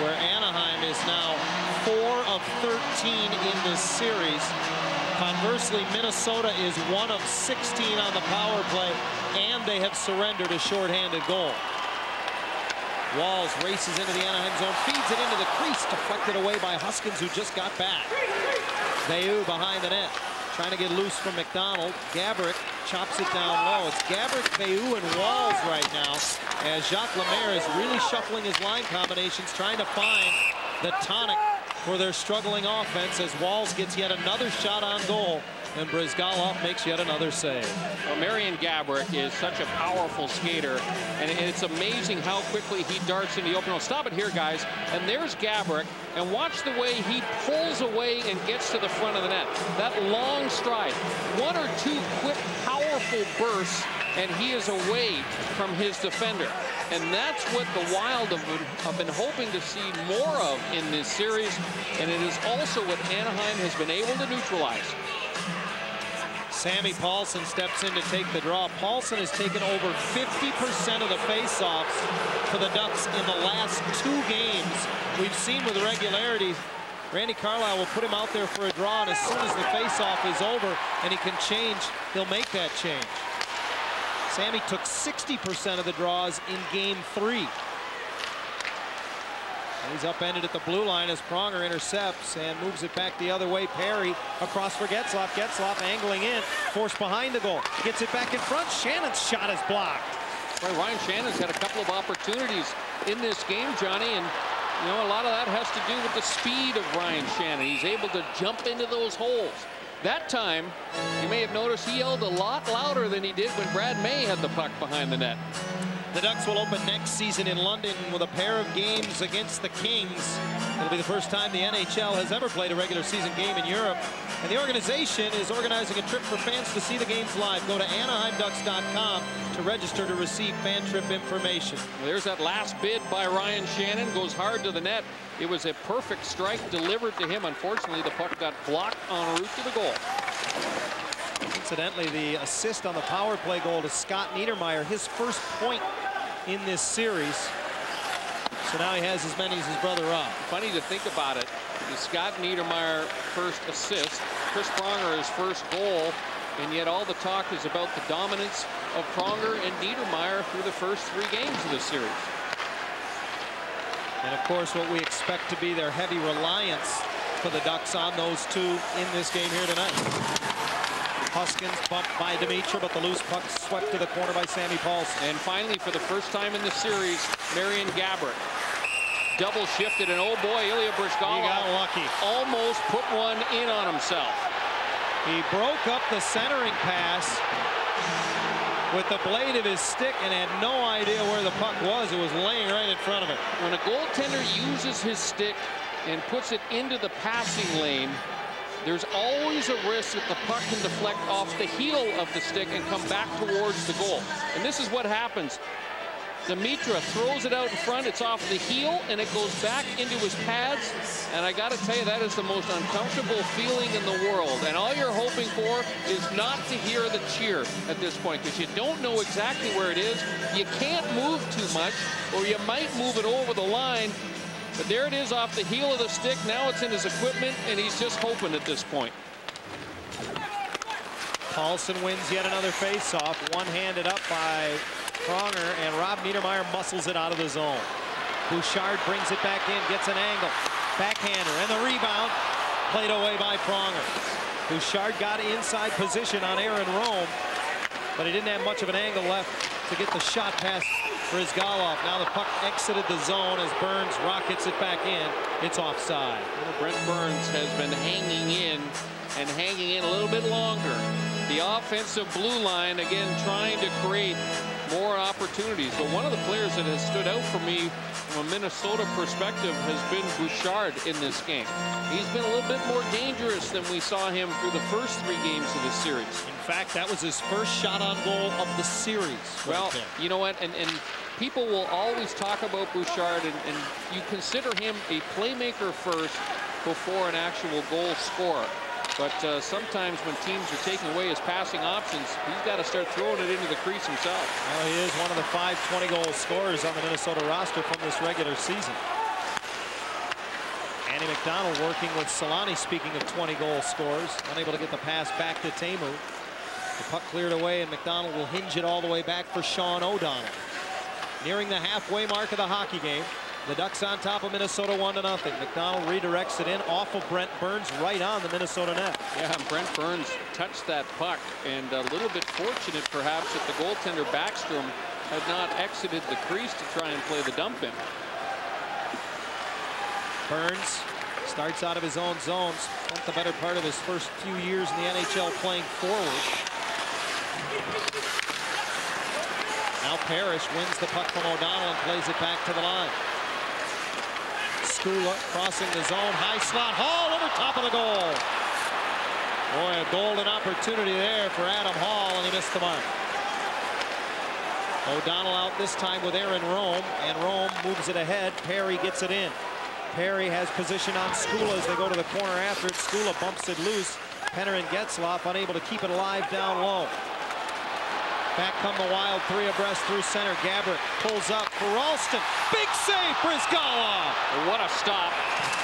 where Anaheim is now 4 of 13 in this series. Conversely, Minnesota is 1 of 16 on the power play, and they have surrendered a shorthanded goal. Walz races into the Anaheim zone, feeds it into the crease, deflected away by Huskins, who just got back. Veilleux behind the net, trying to get loose from McDonald. Gaborik chops it down low. It's Gaborik, Veilleux, and Walz right now, as Jacques Lemaire is really shuffling his line combinations, trying to find the tonic for their struggling offense as Walz gets yet another shot on goal and Bryzgalov makes yet another save. Well, Marian Gaborik is such a powerful skater, and it's amazing how quickly he darts in the open. Well, stop it here, guys. And there's Gaborik, and watch the way he pulls away and gets to the front of the net. That long stride, one or two quick, powerful bursts, and he is away from his defender. And that's what the Wild have been, have been, hoping to see more of in this series. And it is also what Anaheim has been able to neutralize. Sammy Pahlsson steps in to take the draw. Pahlsson has taken over 50% of the faceoffs for the Ducks in the last two games. We've seen with regularity, Randy Carlyle will put him out there for a draw, and as soon as the faceoff is over and he can change, he'll make that change. Sammy took 60% of the draws in game three. He's upended at the blue line as Pronger intercepts and moves it back the other way. Perry across for Getzlaf. Getzlaf angling in, forced behind the goal. Gets it back in front. Shannon's shot is blocked. Right, Ryan Shannon's had a couple of opportunities in this game, Johnny, and you know, a lot of that has to do with the speed of Ryan Shannon. He's able to jump into those holes. That time, you may have noticed he yelled a lot louder than he did when Brad May had the puck behind the net. The Ducks will open next season in London with a pair of games against the Kings. It'll be the first time the NHL has ever played a regular season game in Europe. And the organization is organizing a trip for fans to see the games live. Go to AnaheimDucks.com to register to receive fan trip information. There's that last bid by Ryan Shannon. Goes hard to the net. It was a perfect strike delivered to him. Unfortunately, the puck got blocked en route to the goal. Incidentally, the assist on the power play goal to Scott Niedermayer, his first point in this series. So now he has as many as his brother Rob. Funny to think about it. The Scott Niedermayer first assist, Chris Pronger his first goal, and yet all the talk is about the dominance of Pronger and Niedermayer through the first three games of this series. And of course, what we expect to be their heavy reliance for the Ducks on those two in this game here tonight. Huskins bumped by Demitra, but the loose puck swept to the corner by Sammy Pahlsson. And finally, for the first time in the series, Marian Gaborik double shifted, and oh boy, Ilya Bryzgalov he got lucky. almost put one in on himself. He broke up the centering pass with the blade of his stick and had no idea where the puck was. It was laying right in front of it. When a goaltender uses his stick and puts it into the passing lane, there's always a risk that the puck can deflect off the heel of the stick and come back towards the goal. And this is what happens. Demitra throws it out in front. It's off the heel, and it goes back into his pads. And I got to tell you, that is the most uncomfortable feeling in the world. And all you're hoping for is not to hear the cheer at this point, because you don't know exactly where it is. You can't move too much, or you might move it over the line. But there it is off the heel of the stick. Now it's in his equipment, and he's just hoping at this point. Pahlsson wins yet another faceoff, one-handed up by Pronger, and Rob Niedermayer muscles it out of the zone. Bouchard brings it back in, gets an angle. Backhander, and the rebound played away by Pronger. Bouchard got inside position on Aaron Rome, but he didn't have much of an angle left to get the shot past Bryzgalov. Now the puck exited the zone as Burns rockets it back in. It's offside. Well, Brent Burns has been hanging in and hanging in a little bit longer. the offensive blue line, again, trying to create more opportunities. But one of the players that has stood out for me from a Minnesota perspective has been Bouchard in this game. He's been a little bit more dangerous than we saw him through the first three games of the series. In fact, that was his first shot on goal of the series. Well, you know what? And, and people will always talk about Bouchard, and, and you consider him a playmaker first before an actual goal scorer. But uh, sometimes when teams are taking away his passing options, he's got to start throwing it into the crease himself. Well, he is one of the five 20-goal scorers on the Minnesota roster from this regular season. Andy McDonald working with Selanne, speaking of 20-goal scorers, unable to get the pass back to Teemu. The puck cleared away, and McDonald will hinge it all the way back for Sean O'Donnell. Nearing the halfway mark of the hockey game. The Ducks on top of Minnesota 1 to nothing. McDonald redirects it in off of Brent Burns right on the Minnesota net. Yeah, Brent Burns touched that puck and a little bit fortunate perhaps that the goaltender Backstrom had not exited the crease to try and play the dump in. Burns starts out of his own zone. Spent the better part of his first few years in the NHL playing forward. Now Parrish wins the puck from O'Donnell and plays it back to the line. Skoula crossing the zone. High slot. Hall over top of the goal. Boy, a golden opportunity there for Adam Hall, and he missed the mark. O'Donnell out this time with Aaron Rome, and Rome moves it ahead. Perry gets it in. Perry has position on Skoula as they go to the corner after it. Skoula bumps it loose. Penner and Getzlaf unable to keep it alive down low. Back come the Wild, three abreast through center. Gaborik pulls up for Rolston. Big save, Bryzgalov. What a stop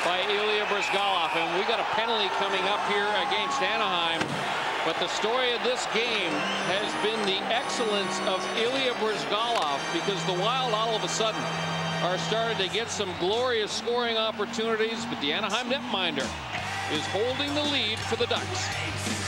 by Ilya Bryzgalov. And we got a penalty coming up here against Anaheim. But the story of this game has been the excellence of Ilya Bryzgalov because the Wild all of a sudden are starting to get some glorious scoring opportunities, but the Anaheim netminder is holding the lead for the Ducks.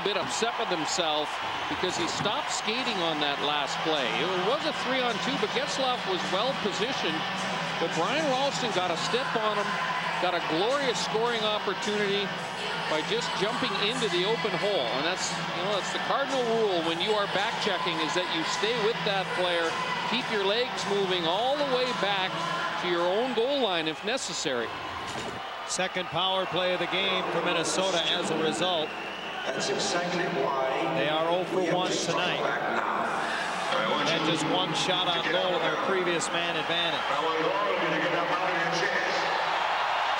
Little bit upset with himself because he stopped skating on that last play. It was a three on two, but Getzlaf was well positioned. But Brian Rolston got a step on him, got a glorious scoring opportunity by just jumping into the open hole. And that's, you know, that's the cardinal rule when you are back checking is that you stay with that player, keep your legs moving all the way back to your own goal line if necessary. Second power play of the game for Minnesota as a result. That's exactly why they are 0 for 1 tonight. And just one shot on goal in their previous man advantage.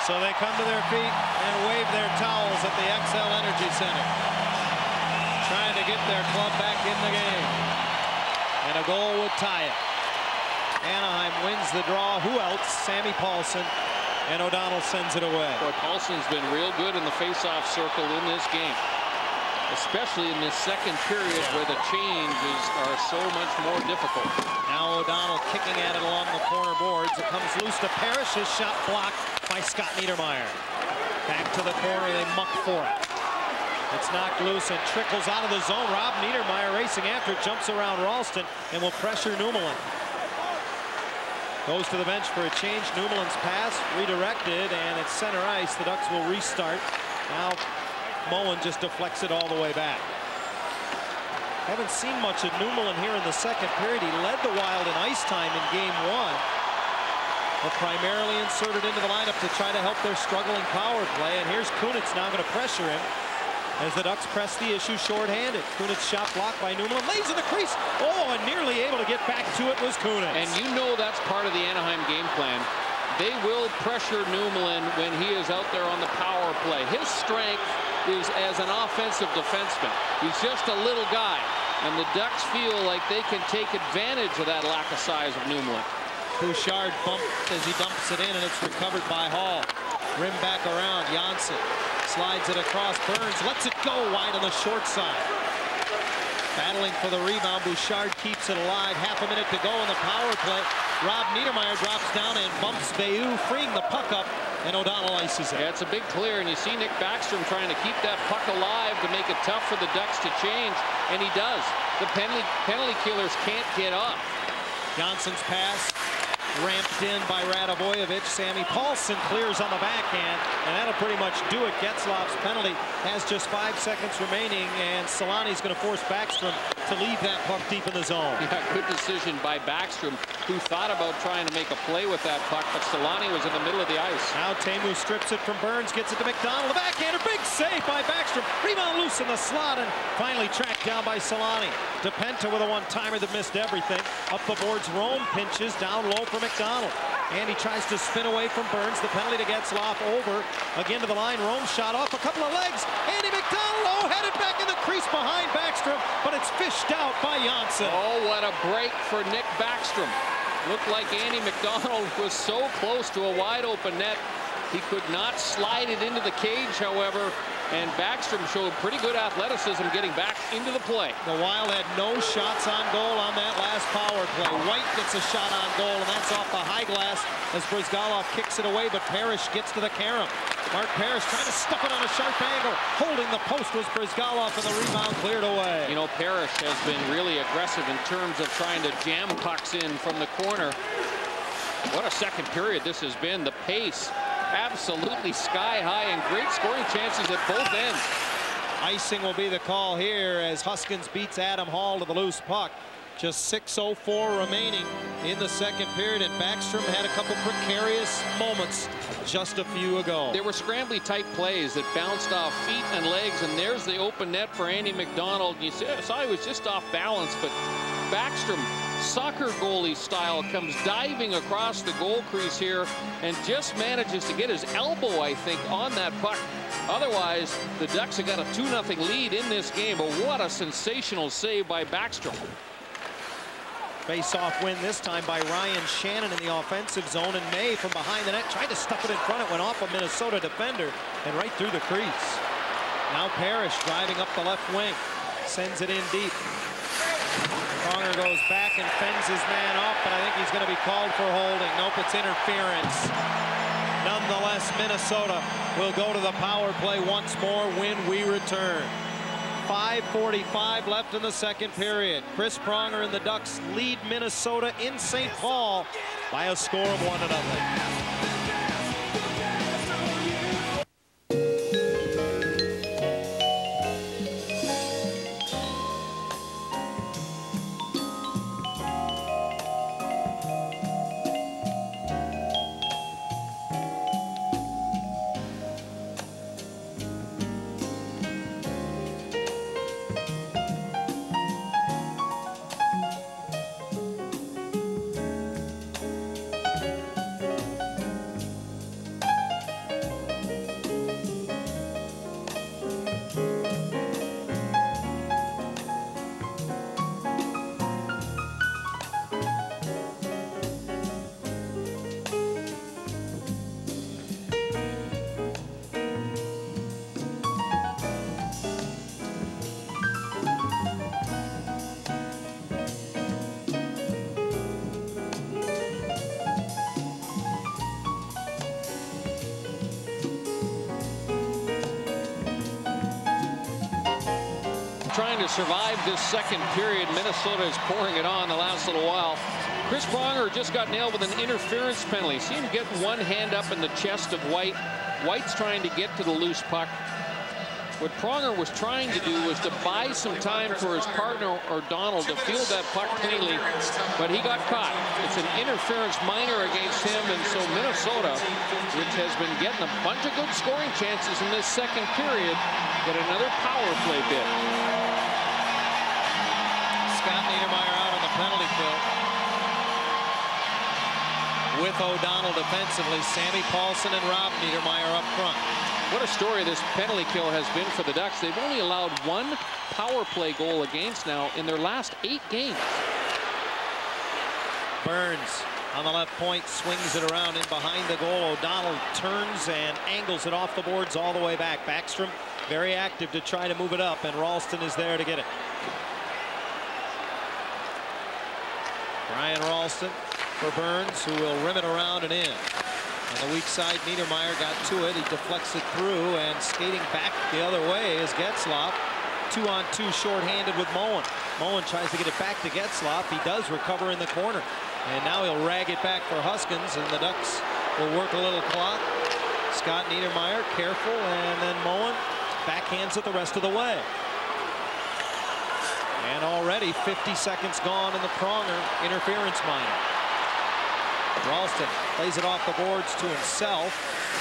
So they come to their feet and wave their towels at the Xcel Energy Center. Trying to get their club back in the game. And a goal would tie it. Anaheim wins the draw. Who else? Sammy Pahlsson. And O'Donnell sends it away. Boy, Pahlsson's been real good in the face-off circle in this game especially in this second period where the changes are so much more difficult. Now O'Donnell kicking at it along the corner boards. It comes loose to Parrish. His shot blocked by Scott Niedermayer. Back to the corner. They muck for it. It's knocked loose and trickles out of the zone. Rob Niedermayer racing after, jumps around Rolston and will pressure Nummelin. Goes to the bench for a change. Nummelin's pass redirected and it's center ice. The Ducks will restart. Now Mullen just deflects it all the way back. Haven't seen much of Nummelin here in the second period. He led the Wild in ice time in game one. but primarily inserted into the lineup to try to help their struggling power play. And here's Kunitz now going to pressure him as the Ducks press the issue shorthanded. Kunitz shot blocked by Nummelin, lays in the crease. Oh, and nearly able to get back to it was Kunitz. And you know that's part of the Anaheim game plan. They will pressure Nummelin when he is out there on the power play. His strength is as an offensive defenseman. He's just a little guy. And the Ducks feel like they can take advantage of that lack of size of Nummelin. Bouchard bumps as he dumps it in, and it's recovered by Hall. Rim back around. Johnsson slides it across. Burns lets it go wide on the short side. Battling for the rebound. Bouchard keeps it alive. Half a minute to go in the power play. Rob Niedermayer drops down and bumps Veilleux, freeing the puck up, and O'Donnell ices it. Yeah, it's a big clear, and you see Nick Backstrom trying to keep that puck alive to make it tough for the Ducks to change, and he does. The penalty, penalty killers can't get up. Johnsson's pass ramped in by Radivojevic. Sammy Pahlsson clears on the backhand, and that'll pretty much do it. Getzlaf's penalty has just five seconds remaining, and Selanne's going to force Backstrom to leave that puck deep in the zone. Yeah, good decision by Backstrom, who thought about trying to make a play with that puck, but Selanne was in the middle of the ice. Now Teemu strips it from Burns, gets it to McDonald. The backhander, big save by Backstrom. Rebound loose in the slot, and finally tracked down by Selanne. DePenta with a one-timer that missed everything. Up the boards, Rome pinches down low for McDonald. And he tries to spin away from Burns. The penalty to Getzlaf over. Again to the line. Rome shot off a couple of legs. Andy McDonald, oh, headed back in the crease behind Backstrom, but it's fished out by Johnsson. Oh, what a break for Nick Backstrom. Looked like Andy McDonald was so close to a wide open net. He could not slide it into the cage, however, and Backstrom showed pretty good athleticism getting back into the play. The Wild had no shots on goal on that last power play. White gets a shot on goal, and that's off the high glass as Bryzgalov kicks it away, but Parrish gets to the carom. Mark Parrish trying to stuff it on a sharp angle. Holding the post was Bryzgalov, and the rebound cleared away. You know, Parrish has been really aggressive in terms of trying to jam pucks in from the corner. What a second period this has been. The pace absolutely sky high and great scoring chances at both ends. Icing will be the call here as Huskins beats Adam Hall to the loose puck. Just 6.04 remaining in the second period, and Backstrom had a couple precarious moments just a few ago. There were scrambly type plays that bounced off feet and legs, and there's the open net for Andy McDonald. You saw he was just off balance, but Backstrom soccer goalie style comes diving across the goal crease here and just manages to get his elbow, I think, on that puck. Otherwise, the Ducks have got a 2-0 lead in this game, but what a sensational save by Backstrom. Face-off win this time by Ryan Shannon in the offensive zone, and May from behind the net tried to stuff it in front. It went off a Minnesota defender and right through the crease. Now Parrish driving up the left wing, sends it in deep. Pronger goes back and fends his man off, but I think he's going to be called for holding. Nope, it's interference. Nonetheless, Minnesota will go to the power play once more when we return. 5.45 left in the second period. Chris Pronger and the Ducks lead Minnesota in St. Paul by a score of 1 to nothing. Second period. Minnesota is pouring it on the last little while. Chris Pronger just got nailed with an interference penalty. See him getting one hand up in the chest of White. White's trying to get to the loose puck. What Pronger was trying to do was to buy some time for his partner or Donald to field that puck cleanly, but he got caught. It's an interference minor against him, and so Minnesota, which has been getting a bunch of good scoring chances in this second period, get another power play bit. Penalty kill. With O'Donnell defensively, Sammy Pahlsson and Rob Niedermayer up front. What a story this penalty kill has been for the Ducks. They've only allowed one power play goal against now in their last eight games. Burns on the left point swings it around in behind the goal. O'Donnell turns and angles it off the boards all the way back. Backstrom very active to try to move it up, and Rolston is there to get it. Brian Rolston for Burns, who will rim it around and in. On the weak side, Niedermayer got to it. He deflects it through and skating back the other way is Getzlaf. Two on two shorthanded with Moen. Moen tries to get it back to Getzlaf. He does recover in the corner. And now he'll rag it back for Huskins and the Ducks will work a little clock. Scott Niedermayer careful and then Moen backhands it the rest of the way. And already 50 seconds gone in the Pronger interference minor. Rolston plays it off the boards to himself.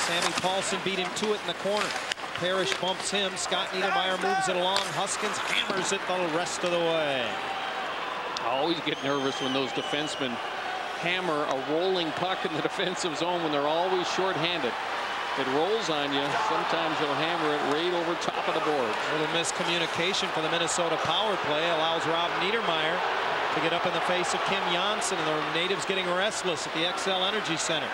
Sammy Pahlsson beat him to it in the corner. Parrish bumps him. Scott Niedermayer moves it along. Huskins hammers it the rest of the way. I always get nervous when those defensemen hammer a rolling puck in the defensive zone when they're always short-handed. It rolls on you. Sometimes you'll hammer it right over top of the board. A little miscommunication for the Minnesota power play allows Rob Niedermayer to get up in the face of Kim Johnsson, and the natives getting restless at the Xcel Energy Center.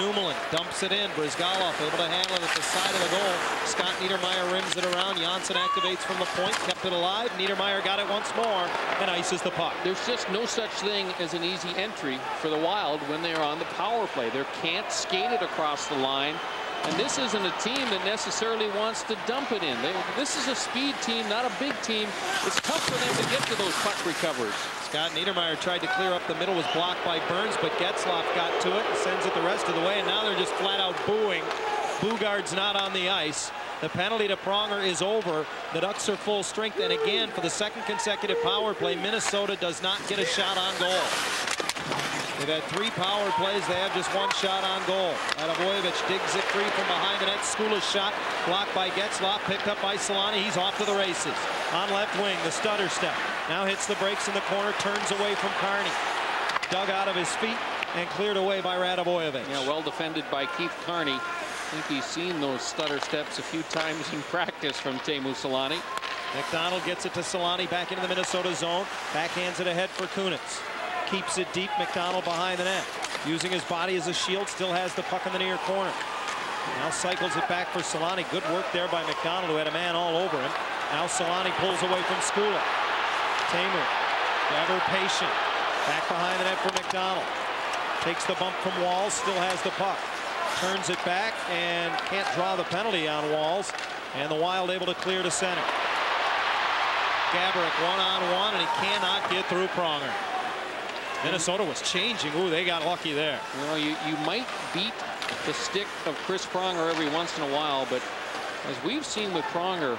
Nummelin dumps it in. Bryzgalov able to handle it at the side of the goal. Scott Niedermayer rims it around. Johnsson activates from the point, kept it alive. Niedermayer got it once more and ices the puck. There's just no such thing as an easy entry for the Wild when they're on the power play. They can't skate it across the line. And this isn't a team that necessarily wants to dump it in. They, this is a speed team, not a big team. It's tough for them to get to those puck recovers. Scott Niedermayer tried to clear up the middle, was blocked by Burns, but Getzlaf got to it and sends it the rest of the way, and now they're just flat out booing. Boogaard's not on the ice. The penalty to Pronger is over. The Ducks are full strength, and again, for the second consecutive power play, Minnesota does not get a shot on goal. They've had three power plays. They have just one shot on goal. Radivojevic digs it free from behind the net. Skoula's shot blocked by Getzlaf, picked up by Selanne. He's off to the races. On left wing, the stutter step. Now hits the brakes in the corner, turns away from Carney. Dug out of his feet and cleared away by Radivojevic. Yeah, well defended by Keith Carney. I think he's seen those stutter steps a few times in practice from Teemu Selanne. McDonald gets it to Selanne back into the Minnesota zone. Backhands it ahead for Kunitz. Keeps it deep. McDonald behind the net. Using his body as a shield. Still has the puck in the near corner. Now cycles it back for Selanne. Good work there by McDonald, who had a man all over him. Now Selanne pulls away from Skoula. Teemu, ever patient. Back behind the net for McDonald. Takes the bump from Walz, still has the puck. Turns it back and can't draw the penalty on Walz. And the Wild able to clear to center. Gaborik one-on-one, and he cannot get through Pronger. Minnesota was changing. Ooh, they got lucky there. You know, you, you might beat the stick of Chris Pronger every once in a while, but as we've seen with Pronger,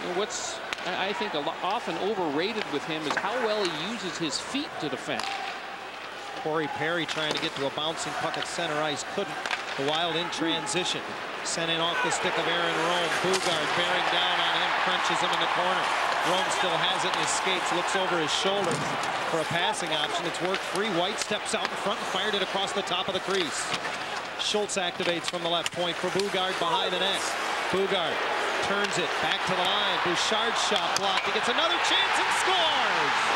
you know, what's I think often overrated with him is how well he uses his feet to defend. Corey Perry trying to get to a bouncing puck at center ice. Couldn't. The Wild in transition. Sent in off the stick of Aaron Rome. Boogaard bearing down on him. Crunches him in the corner. Rome still has it in his skates. Looks over his shoulder for a passing option. It's worked free. White steps out in front and fired it across the top of the crease. Schultz activates from the left point for Boogaard behind the net. Boogaard turns it back to the line. Bouchard's shot blocked. He gets another chance and scores.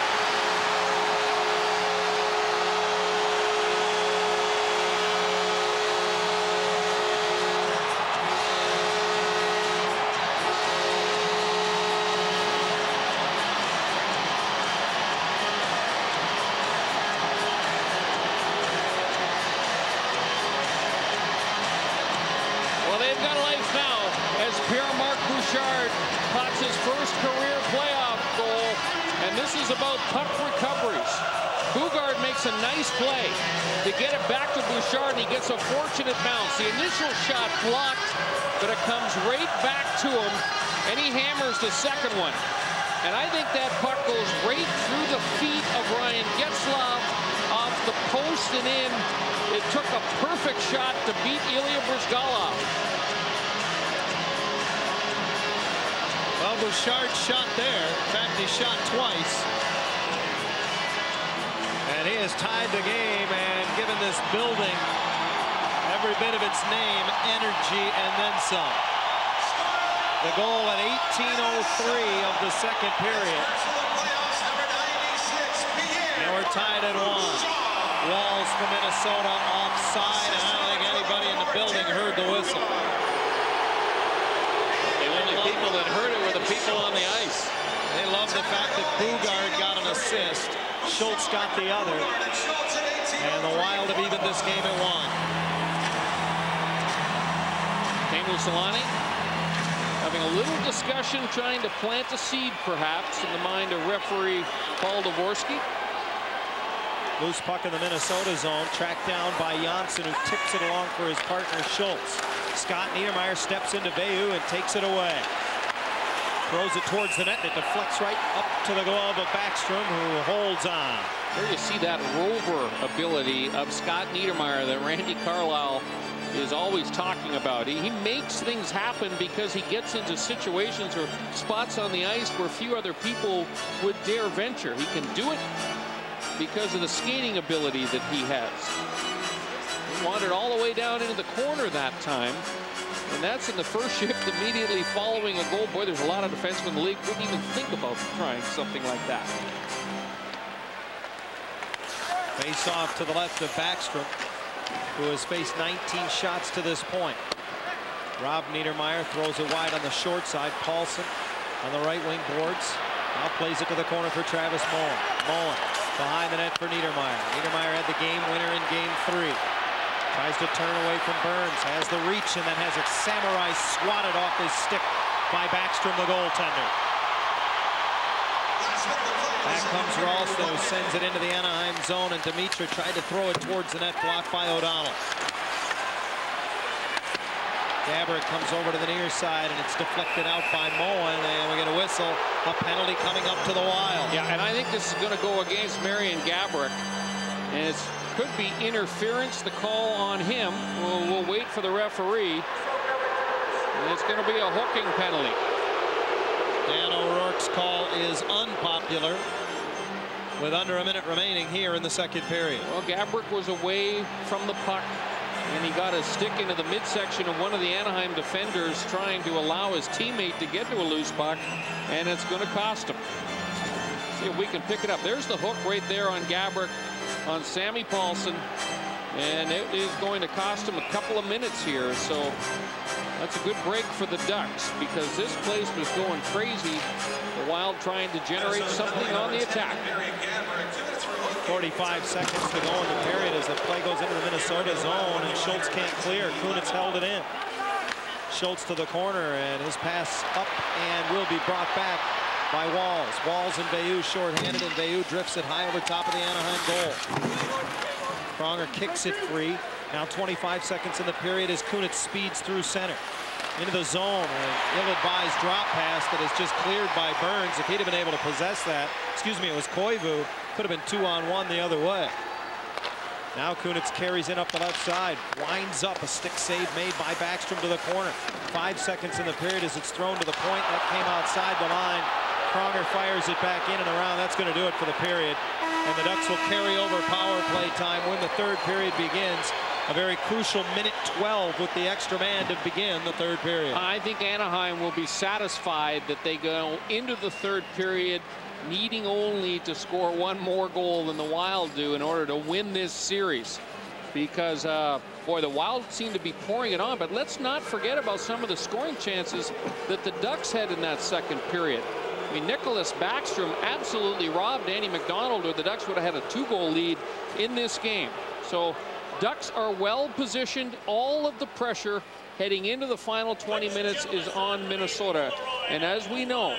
Puck recoveries. Boogaard makes a nice play to get it back to Bouchard, and he gets a fortunate bounce. The initial shot blocked, but it comes right back to him. and he hammers the second one. And I think that puck goes right through the feet of Ryan Getzlaf off the post and in. It took a perfect shot to beat Ilya Bryzgalov. Well, Bouchard shot there. In fact, he shot twice. And he has tied the game and given this building every bit of its name, energy, and then some. The goal at 18.03 of the second period. And we're tied at one. Walz for Minnesota offside, and I don't think anybody in the building heard the whistle. The only people that heard it were the people on the ice. They love the fact that Boogaard got an assist. Schultz got the other. And the Wild have evened this game at one. Teemu Selanne having a little discussion, trying to plant a seed, perhaps, in the mind of referee Paul Devorski. Loose puck in the Minnesota zone, tracked down by Johnsson, who tips it along for his partner Schultz. Scott Niedermayer steps into Veilleux and takes it away. Throws it towards the net, and it deflects right up to the glove of Backstrom, who holds on. There you see that rover ability of Scott Niedermayer that Randy Carlyle is always talking about. He, he, makes things happen because he gets into situations or spots on the ice where few other people would dare venture. He can do it because of the skating ability that he has. Wandered all the way down into the corner that time. And that's in the first shift immediately following a goal. Boy, there's a lot of defensemen in the league wouldn't even think about trying something like that. Face off to the left of Backstrom, who has faced 19 shots to this point. Rob Niedermayer throws it wide on the short side. Pahlsson on the right wing boards. Now plays it to the corner for Travis Moen. Moen behind the net for Niedermayer. Niedermayer had the game winner in game three. Tries to turn away from Burns. Has the reach and then has a samurai swatted off his stick by Backstrom, the goaltender. Back comes Rolston, who sends it into the Anaheim zone, and Demitra tried to throw it towards the net, blocked by O'Donnell. Gaborik comes over to the near side, and it's deflected out by Moen, and we get a whistle. A penalty coming up to the Wild. Yeah, and I think this is going to go against Marian Gaborik, and it could be interference. The call on him. We'll, we'll wait for the referee. And it's going to be a hooking penalty. Dan O'Rourke's call is unpopular with under a minute remaining here in the second period. Well, Gaborik was away from the puck and he got a stick into the midsection of one of the Anaheim defenders trying to allow his teammate to get to a loose puck and it's going to cost him. See if we can pick it up. There's the hook right there on Gaborik on Sammy Pahlsson and it is going to cost him a couple of minutes here so that's a good break for the Ducks because this place was going crazy. The Wild trying to generate something on the attack. 45 seconds to go in the period as the play goes into the Minnesota zone and Schultz can't clear. Kunitz held it in. Schultz to the corner and his pass up and will be brought back by Walz. Walz and Veilleux shorthanded and Veilleux drifts it high over top of the Anaheim goal. Pronger kicks it free. Now 25 seconds in the period as Kunitz speeds through center. Into the zone, an ill-advised drop pass that is just cleared by Burns. If he'd have been able to possess that, excuse me, it was Koivu, could have been two on one the other way. Now Kunitz carries in up the left side, winds up a stick save made by Backstrom to the corner. Five seconds in the period as it's thrown to the point. That came outside the line. Pronger fires it back in and around. That's going to do it for the period. And the Ducks will carry over power play time when the third period begins. A very crucial minute 12 with the extra man to begin the third period. I think Anaheim will be satisfied that they go into the third period needing only to score one more goal than the Wild do in order to win this series. Because, uh, boy, the Wild seem to be pouring it on. But let's not forget about some of the scoring chances that the Ducks had in that second period. I mean, Nicholas Backstrom absolutely robbed Andy McDonald, or the Ducks would have had a two-goal lead in this game. So Ducks are well positioned. All of the pressure heading into the final 20 minutes is on Minnesota. And as we know,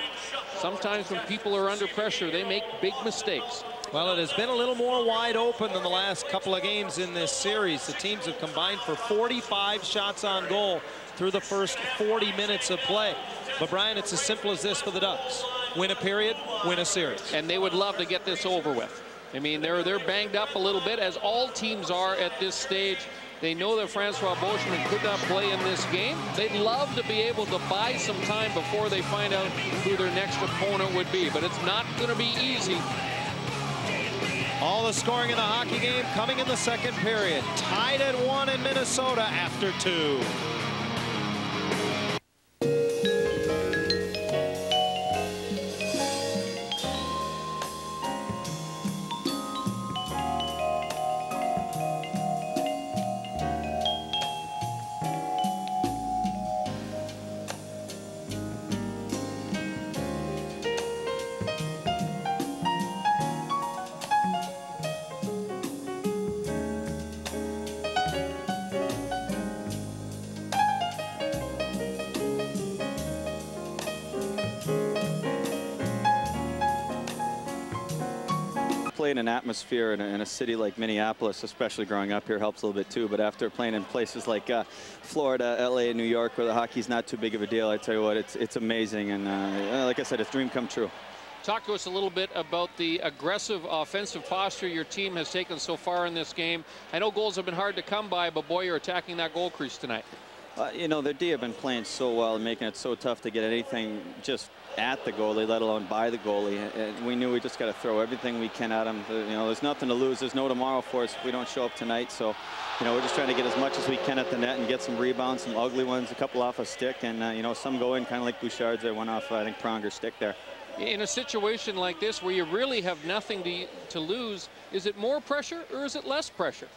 sometimes when people are under pressure, they make big mistakes. Well, it has been a little more wide open than the last couple of games in this series. The teams have combined for 45 shots on goal through the first 40 minutes of play. But, Brian, it's as simple as this for the Ducks. Win a period, win a series. And they would love to get this over with. I mean, they're, they're banged up a little bit, as all teams are at this stage. They know that Francois Beauchemin could not play in this game. They'd love to be able to buy some time before they find out who their next opponent would be. But it's not going to be easy. All the scoring in the hockey game coming in the second period. Tied at one in Minnesota after two. An atmosphere in a, in a, city like Minneapolis, especially growing up here, helps a little bit too. But after playing in places like uh, Florida, LA, New York, where the hockey's not too big of a deal, I tell you what, it's it's amazing. And uh, like I said, it's dream come true. Talk to us a little bit about the aggressive offensive posture your team has taken so far in this game. I know goals have been hard to come by, but boy, you're attacking that goal crease tonight. Uh, you know, their D have been playing so well and making it so tough to get anything just at the goalie, let alone by the goalie. And we knew we just got to throw everything we can at him. You know, there's nothing to lose. There's no tomorrow for us if we don't show up tonight. So, you know, we're just trying to get as much as we can at the net and get some rebounds, some ugly ones, a couple off a stick, and, uh, you know, some go in kind of like Bouchard's there, one off, I think, Pronger's stick there. In a situation like this where you really have nothing to, to lose, is it more pressure or is it less pressure?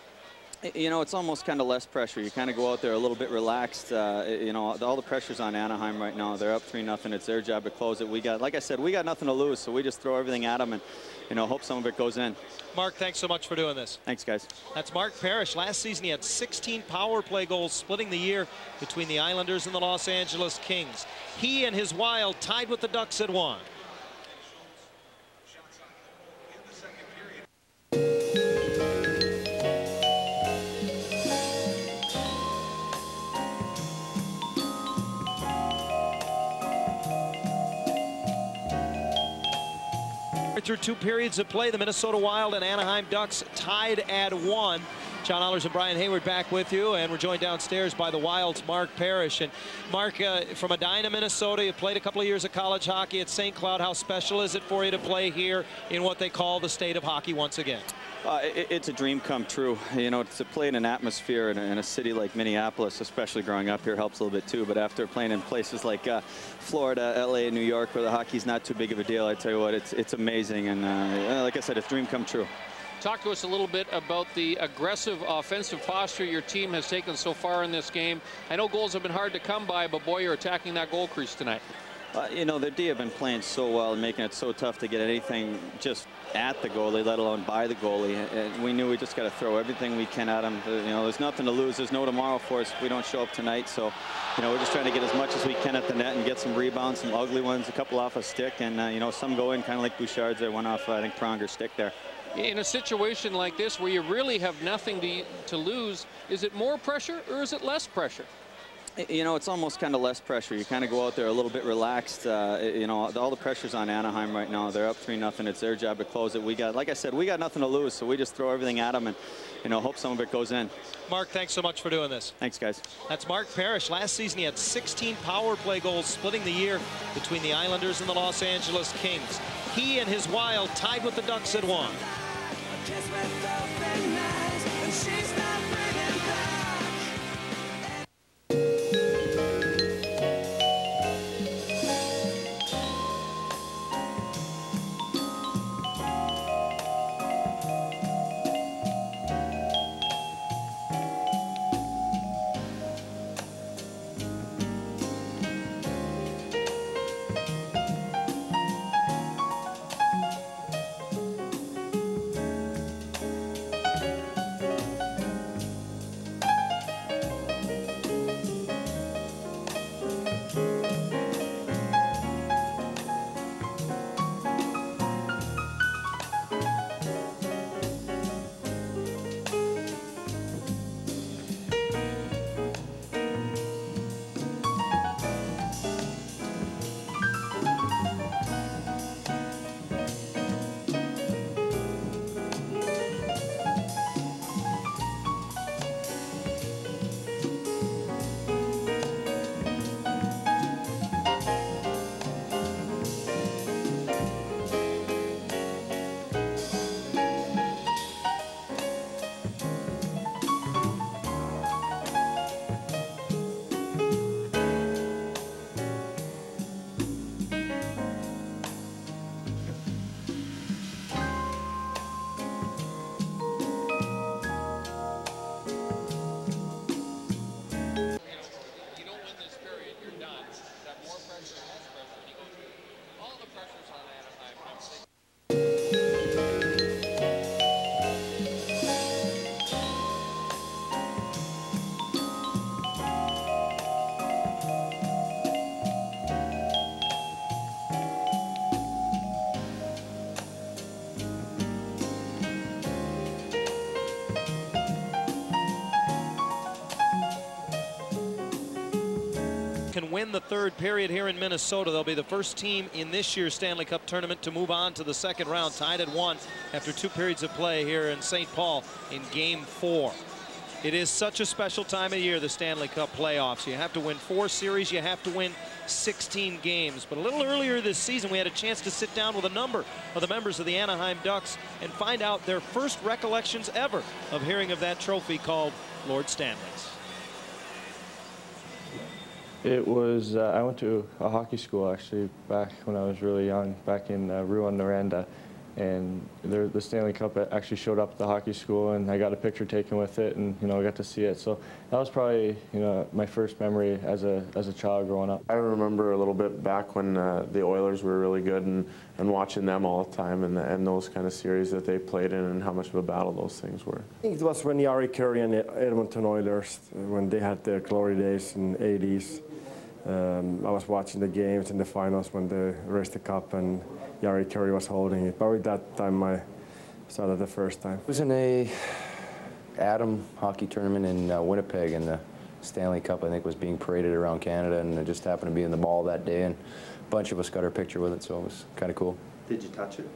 You know, it's almost kind of less pressure. You kind of go out there a little bit relaxed. Uh, you know, all the pressure's on Anaheim right now. They're up 3 nothing. It's their job to close it. We got, like I said, we got nothing to lose, so we just throw everything at them and, you know, hope some of it goes in. Mark, thanks so much for doing this. Thanks, guys. That's Mark Parrish. Last season, he had 16 power play goals, splitting the year between the Islanders and the Los Angeles Kings. He and his Wild tied with the Ducks at one. Through two periods of play, the Minnesota Wild and Anaheim Ducks tied at one. John Ahlers and Brian Hayward back with you, and we're joined downstairs by the Wild's Mark Parrish. And Mark, uh, from Edina, Minnesota, you played a couple of years of college hockey at St. Cloud. How special is it for you to play here in what they call the state of hockey once again? Uh, it, it's a dream come true. You know, to play in an atmosphere in a, in a, city like Minneapolis, especially growing up here, helps a little bit too. But after playing in places like uh, Florida, LA, New York, where the hockey's not too big of a deal, I tell you what, it's it's amazing. And uh, like I said, it's a dream come true. Talk to us a little bit about the aggressive offensive posture your team has taken so far in this game. I know goals have been hard to come by, but boy, you're attacking that goal crease tonight. Uh, you know, their D have been playing so well and making it so tough to get anything just at the goalie, let alone by the goalie. And we knew we just got to throw everything we can at them. You know, there's nothing to lose. There's no tomorrow for us if we don't show up tonight. So, you know, we're just trying to get as much as we can at the net and get some rebounds, some ugly ones, a couple off a stick, and, uh, you know, some go in kind of like Bouchard's there, one off, I think, Pronger's stick there. In a situation like this where you really have nothing to, to lose, is it more pressure or is it less pressure? You know, it's almost kind of less pressure. You kind of go out there a little bit relaxed. Uh, you know, all the pressure's on Anaheim right now. They're up 3 nothing. It's their job to close it. We got, like I said, we got nothing to lose, so we just throw everything at them and, you know, hope some of it goes in. Mark, thanks so much for doing this. Thanks, guys. That's Mark Parrish. Last season, he had 16 power play goals, splitting the year between the Islanders and the Los Angeles Kings. He and his Wild tied with the Ducks at one. Can win the third period here in Minnesota, they'll be the first team in this year's Stanley Cup tournament to move on to the second round, tied at one after two periods of play here in St. Paul in game four. It is such a special time of year, the Stanley Cup playoffs. You have to win four series, you have to win 16 games. But a little earlier this season, we had a chance to sit down with a number of the members of the Anaheim Ducks and find out their first recollections ever of hearing of that trophy called Lord Stanley's. It was, uh, I went to a hockey school actually back when I was really young, back in uh, Rouyn-Noranda and there, the Stanley Cup actually showed up at the hockey school, and I got a picture taken with it, and you know I got to see it. So that was probably you know my first memory as a as a child growing up. I remember a little bit back when uh, the Oilers were really good, and, and watching them all the time, and, and those kind of series that they played in, and how much of a battle those things were. I think it was when Jari Kurri and Edmonton Oilers when they had their glory days in the 80s. Um, I was watching the games in the finals when they raised the cup and Jari Kurri was holding it. Probably that time, I saw that the first time. It was in a Atom hockey tournament in uh, Winnipeg, and the Stanley Cup, I think, was being paraded around Canada, and it just happened to be in the mall that day, and a bunch of us got our picture with it, so it was kind of cool. Did you touch it?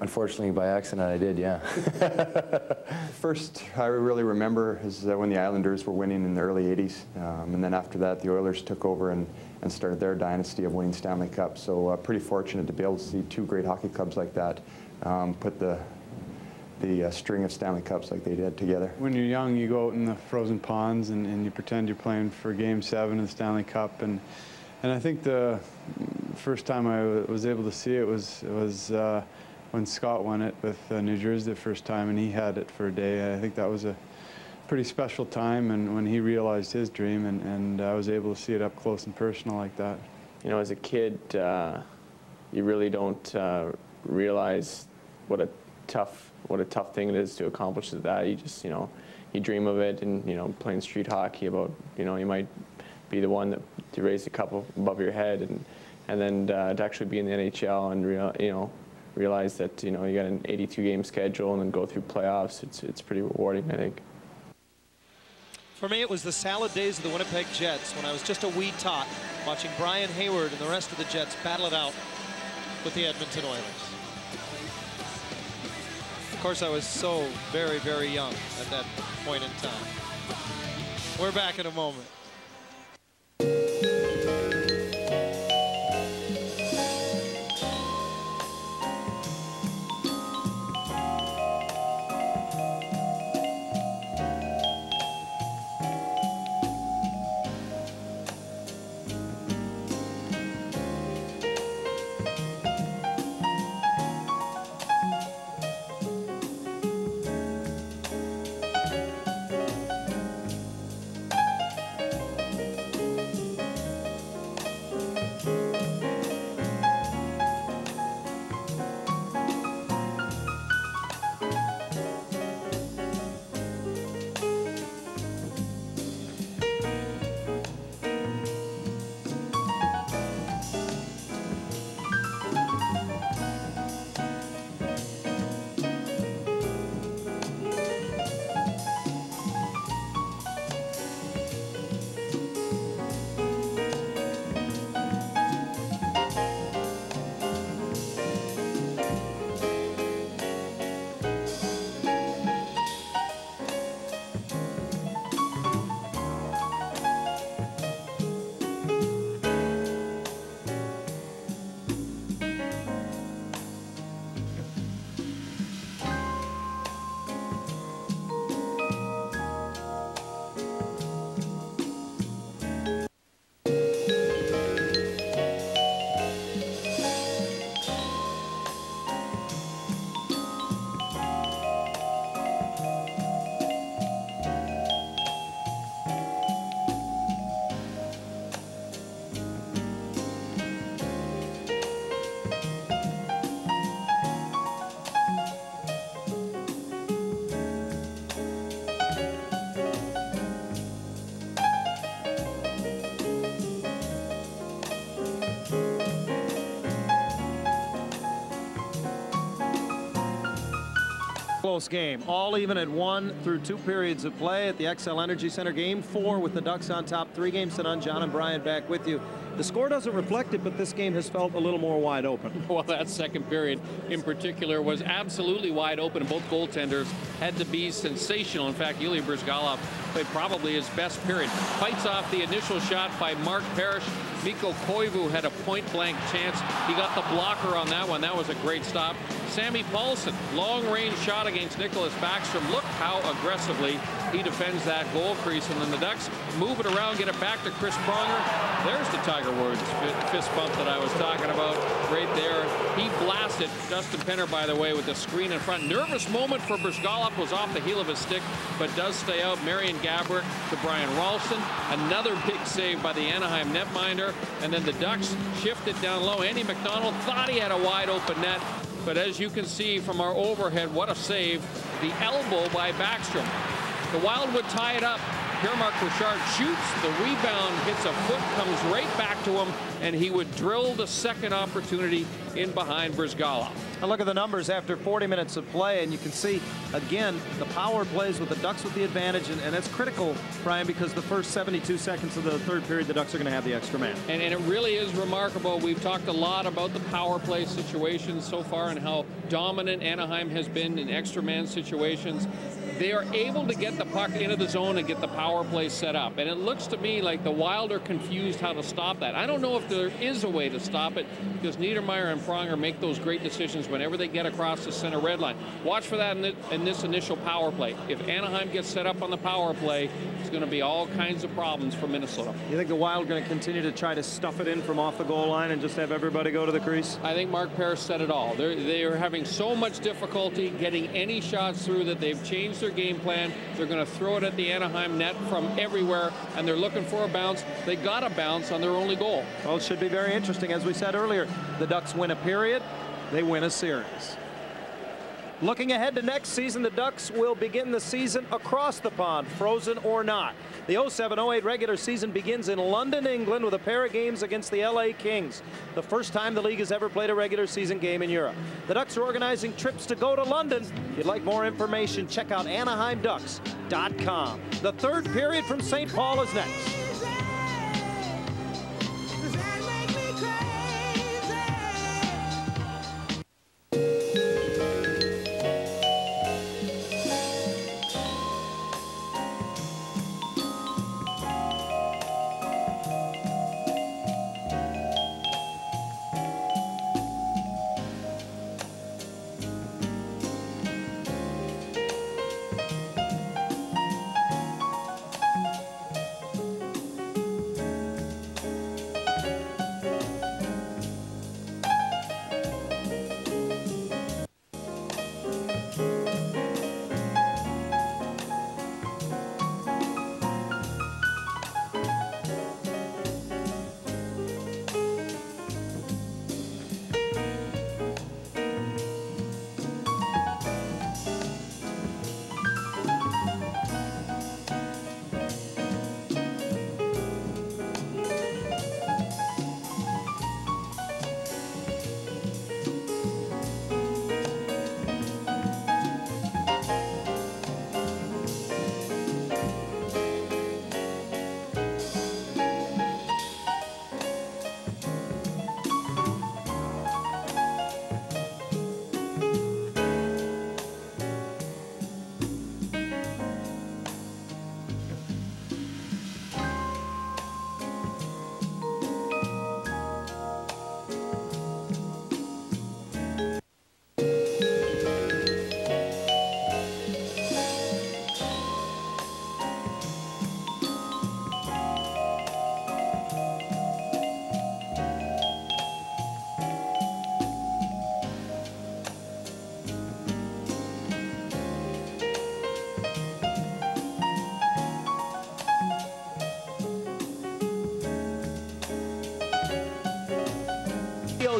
Unfortunately, by accident, I did, yeah. First, I really remember is when the Islanders were winning in the early 80s, um, and then after that, the Oilers took over and, and started their dynasty of winning Stanley Cup. So uh, pretty fortunate to be able to see two great hockey clubs like that um, put the the uh, string of Stanley Cups like they did together. When you're young, you go out in the frozen ponds and, and you pretend you're playing for Game 7 of the Stanley Cup. And, and I think the first time I was able to see it was, it was uh, when Scott won it with uh, New Jersey the first time, and he had it for a day. I think that was a pretty special time, and when he realized his dream, and, and I was able to see it up close and personal like that. You know, as a kid, uh, you really don't uh, realize what a tough what a tough thing it is to accomplish that. You just you know you dream of it, and you know playing street hockey about you know you might be the one that to raise the cup above your head, and and then uh, to actually be in the NHL and real you know realize that you know you got an 82 game schedule and then go through playoffs. It's it's pretty rewarding, I think. For me, it was the salad days of the Winnipeg Jets when I was just a wee tot watching Brian Hayward and the rest of the Jets battle it out with the Edmonton Oilers. Of course, I was so very, very young at that point in time. We're back in a moment. Close game, all even at one through two periods of play at the Xcel Energy Center. Game four with the Ducks on top, three games to none. John and Brian back with you. The score doesn't reflect it, but this game has felt a little more wide open. Well, that second period in particular was absolutely wide open. Both goaltenders had to be sensational. In fact, Ilya Bryzgalov probably his best period. Fights off the initial shot by Mark Parrish. Mikko Koivu had a point-blank chance. He got the blocker on that one. That was a great stop. Sammy Pahlsson, long-range shot against Nicholas Backstrom. Look how aggressively he defends that goal crease. And then the Ducks move it around, get it back to Chris Pronger. There's the Tiger Woods fist bump that I was talking about right there. He blasted Dustin Penner, by the way, with the screen in front. Nervous moment for Bryzgalov was off the heel of his stick, but does stay out. Marian Gaborik to Brian Rolston. Another big save by the Anaheim netminder. And then the Ducks shifted down low. Andy McDonald thought he had a wide open net. But as you can see from our overhead, what a save. The elbow by Backstrom. The Wild would tie it up. Pierre-Marc Bouchard shoots, the rebound hits a foot, comes right back to him, and he would drill the second opportunity in behind Bryzgalov. And look at the numbers after 40 minutes of play, and you can see, again, the power plays with the Ducks with the advantage, and, and that's critical, Brian, because the first 72 seconds of the third period, the Ducks are going to have the extra man. And, and it really is remarkable. We've talked a lot about the power play situations so far and how dominant Anaheim has been in extra man situations they are able to get the puck into the zone and get the power play set up. And it looks to me like the Wild are confused how to stop that. I don't know if there is a way to stop it because Niedermayer and Pronger make those great decisions whenever they get across the center red line. Watch for that in, this initial power play. If Anaheim gets set up on the power play, it's going to be all kinds of problems for Minnesota. You think the Wild are going to continue to try to stuff it in from off the goal line and just have everybody go to the crease? I think Mark Parrish said it all. They're, they are having so much difficulty getting any shots through that they've changed their game plan. They're going to throw it at the Anaheim net from everywhere, and they're looking for a bounce. They got a bounce on their only goal. Well, should be very interesting. As we said earlier, the Ducks win a period, they win a series. Looking ahead to next season, the Ducks will begin the season across the pond, frozen or not. The 07-08 regular season begins in London, England with a pair of games against the LA Kings. The first time the league has ever played a regular season game in Europe. The Ducks are organizing trips to go to London. If you'd like more information, check out AnaheimDucks.com. The third period from St. Paul is next.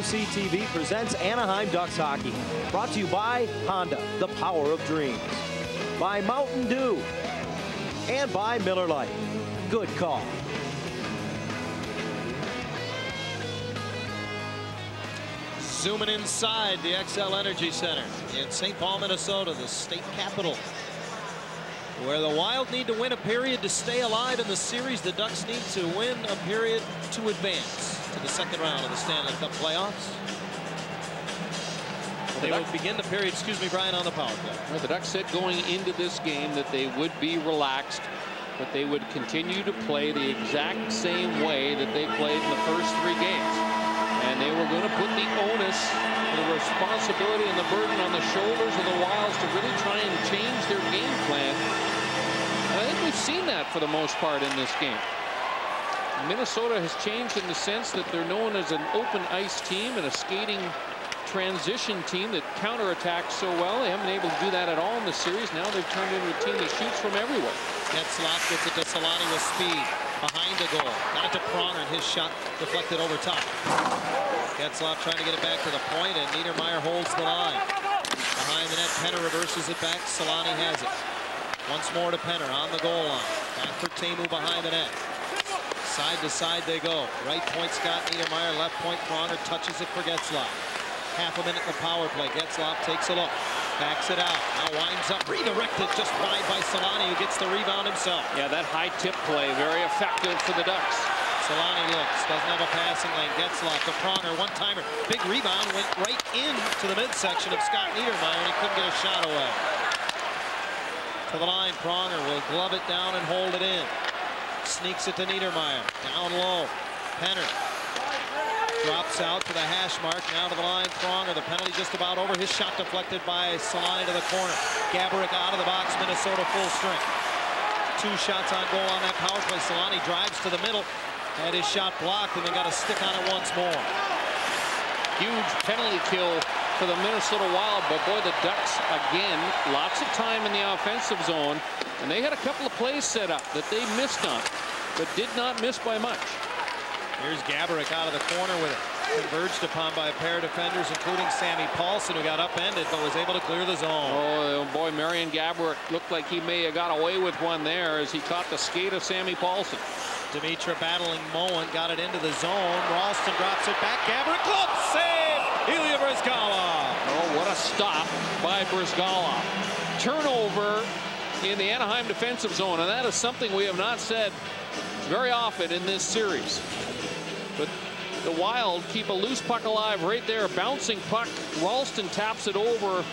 TV presents Anaheim Ducks Hockey. Brought to you by Honda, the power of dreams. By Mountain Dew. And by Miller Lite. Good call. Zooming inside the Xcel Energy Center in St. Paul, Minnesota, the state capital. Where the Wild need to win a period to stay alive in the series, the Ducks need to win a period to advance to the second round of the Stanley Cup playoffs. They will begin the period, excuse me, Brian, on the power play. Well, the Ducks said going into this game that they would be relaxed, but they would continue to play the exact same way that they played in the first three games. And they were going to put the onus, the responsibility and the burden on the shoulders of the Wilds to really try and change their game plan. And I think we've seen that for the most part in this game. Minnesota has changed in the sense that they're known as an open ice team and a skating transition team that counterattacks so well. They haven't been able to do that at all in the series. Now they've turned into a team that shoots from everywhere. That's Getzlaf gets it to Selanne with speed behind the goal. Got it to Pronger and his shot deflected over top. Getzlaf trying to get it back to the point and Niedermayer holds the line. Behind the net, Penner reverses it back. Selanne has it. Once more to Penner on the goal line. Back for Teemu behind the net. Side to side they go. Right point Scott Niedermayer, left point Pronger touches it for Getzlaf. Half a minute in the power play. Getzlaf takes a look. Backs it out. Now winds up. Redirected just wide by Selanne who gets the rebound himself. Yeah, that high tip play very effective for the Ducks. Selanne looks. Doesn't have a passing lane. Getzlaf to Pronger. One timer. Big rebound. Went right into the midsection of Scott Niedermayer and he couldn't get a shot away. To the line. Pronger will glove it down and hold it in. Sneaks it to Niedermayer. Down low. Penner drops out to the hash mark. Now to the line. Pronger. The penalty just about over. His shot deflected by Selanne to the corner. Gaborik out of the box. Minnesota full strength. Two shots on goal on that power play. Selanne drives to the middle. Had his shot blocked and then got a stick on it once more. Huge penalty kill for the Minnesota Wild. But boy, the Ducks, again, lots of time in the offensive zone. And they had a couple of plays set up that they missed on, but did not miss by much. Here's Gaborik out of the corner with it. Converged upon by a pair of defenders, including Sammy Pahlsson, who got upended but was able to clear the zone. Oh, boy, Marian Gaborik looked like he may have got away with one there as he caught the skate of Sammy Pahlsson. Demitra battling Moen, got it into the zone. Rolston drops it back. Gaborik, glove save! Ilya. A stop by Bryzgalov. Turnover in the Anaheim defensive zone, and that is something we have not said very often in this series. But the Wild keep a loose puck alive right there. Bouncing puck. Rolston taps it over.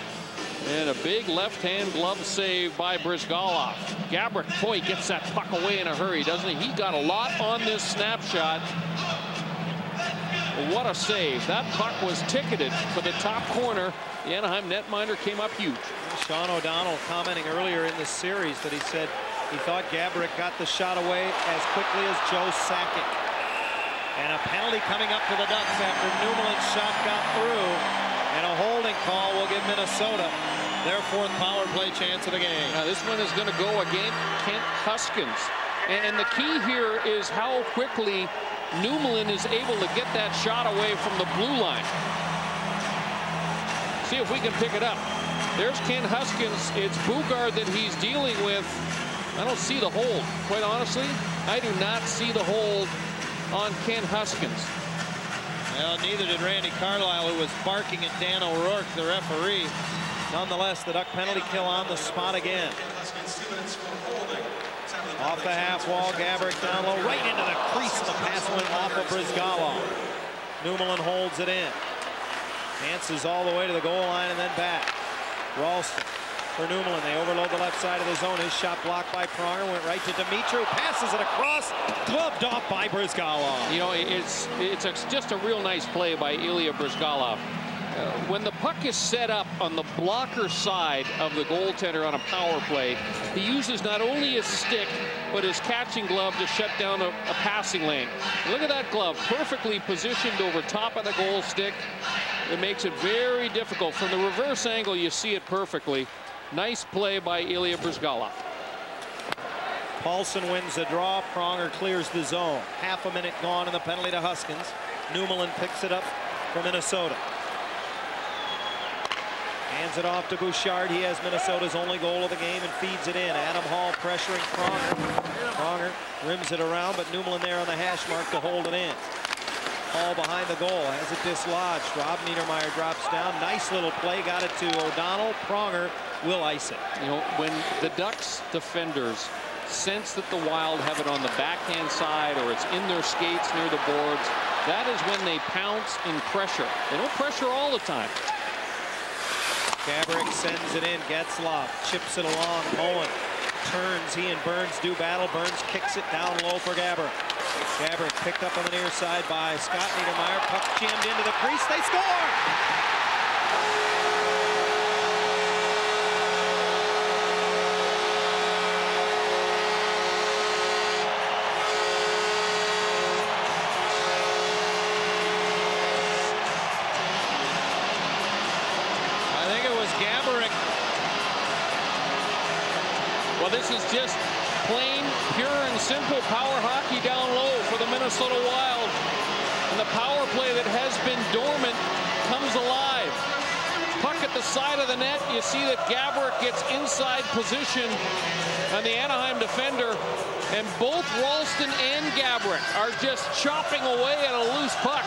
And a big left-hand glove save by Bryzgalov. Gaborik, boy, gets that puck away in a hurry, doesn't he? He got a lot on this snapshot. What a save. That puck was ticketed for the top corner. The Anaheim netminder came up huge. Sean O'Donnell commenting earlier in the series that he said he thought Gaborik got the shot away as quickly as Joe Sakic. And a penalty coming up for the Ducks after Nummelin's shot got through. And a holding call will give Minnesota their fourth power play chance of the game. Now this one is going to go against Kent Huskins. And the key here is how quickly Nummelin is able to get that shot away from the blue line. See if we can pick it up. There's Kent Huskins. It's Boogaard that he's dealing with. I don't see the hold, quite honestly. I do not see the hold on Kent Huskins. Well, neither did Randy Carlyle, who was barking at Dan O'Rourke, the referee. Nonetheless, the Duck penalty kill on the spot again. Off the half wall, Gaborik down low, right into the crease. The pass went off of Bryzgalov. Nummelin holds it in. Dances all the way to the goal line and then back. Rolston for Nummelin. They overload the left side of the zone. His shot blocked by Pronger. Went right to Demitra. Passes it across. Gloved off by Bryzgalov. You know, it's it's a, just a real nice play by Ilya Bryzgalov. Uh, when the puck is set up on the blocker side of the goaltender on a power play, he uses not only his stick, but his catching glove to shut down a, a passing lane. Look at that glove, perfectly positioned over top of the goal stick. It makes it very difficult. From the reverse angle, you see it perfectly. Nice play by Ilya Bryzgalov. Pahlsson wins the draw. Pronger clears the zone. Half a minute gone in the penalty to Huskins. Nummelin picks it up for Minnesota. Hands it off to Bouchard. He has Minnesota's only goal of the game and feeds it in. Adam Hall pressuring Pronger. Pronger rims it around, but Nummelin there on the hash mark to hold it in. Paul behind the goal has it dislodged. Rob Niedermayer drops down. Nice little play. Got it to O'Donnell. Pronger will ice it. You know, when the Ducks defenders sense that the Wild have it on the backhand side or it's in their skates near the boards, that is when they pounce in pressure. They don't pressure all the time. Gaborik sends it in. Getzlaf chips it along. Moen turns. He and Burns do battle. Burns kicks it down low for Gaborik. Gaborik picked up on the near side by Scott Niedermayer. Puck jammed into the crease. They score! This is just plain, pure, and simple power hockey down low for the Minnesota Wild. And the power play that has been dormant comes alive. Puck at the side of the net. You see that Gaborik gets inside position on the Anaheim defender. And both Rolston and Gaborik are just chopping away at a loose puck.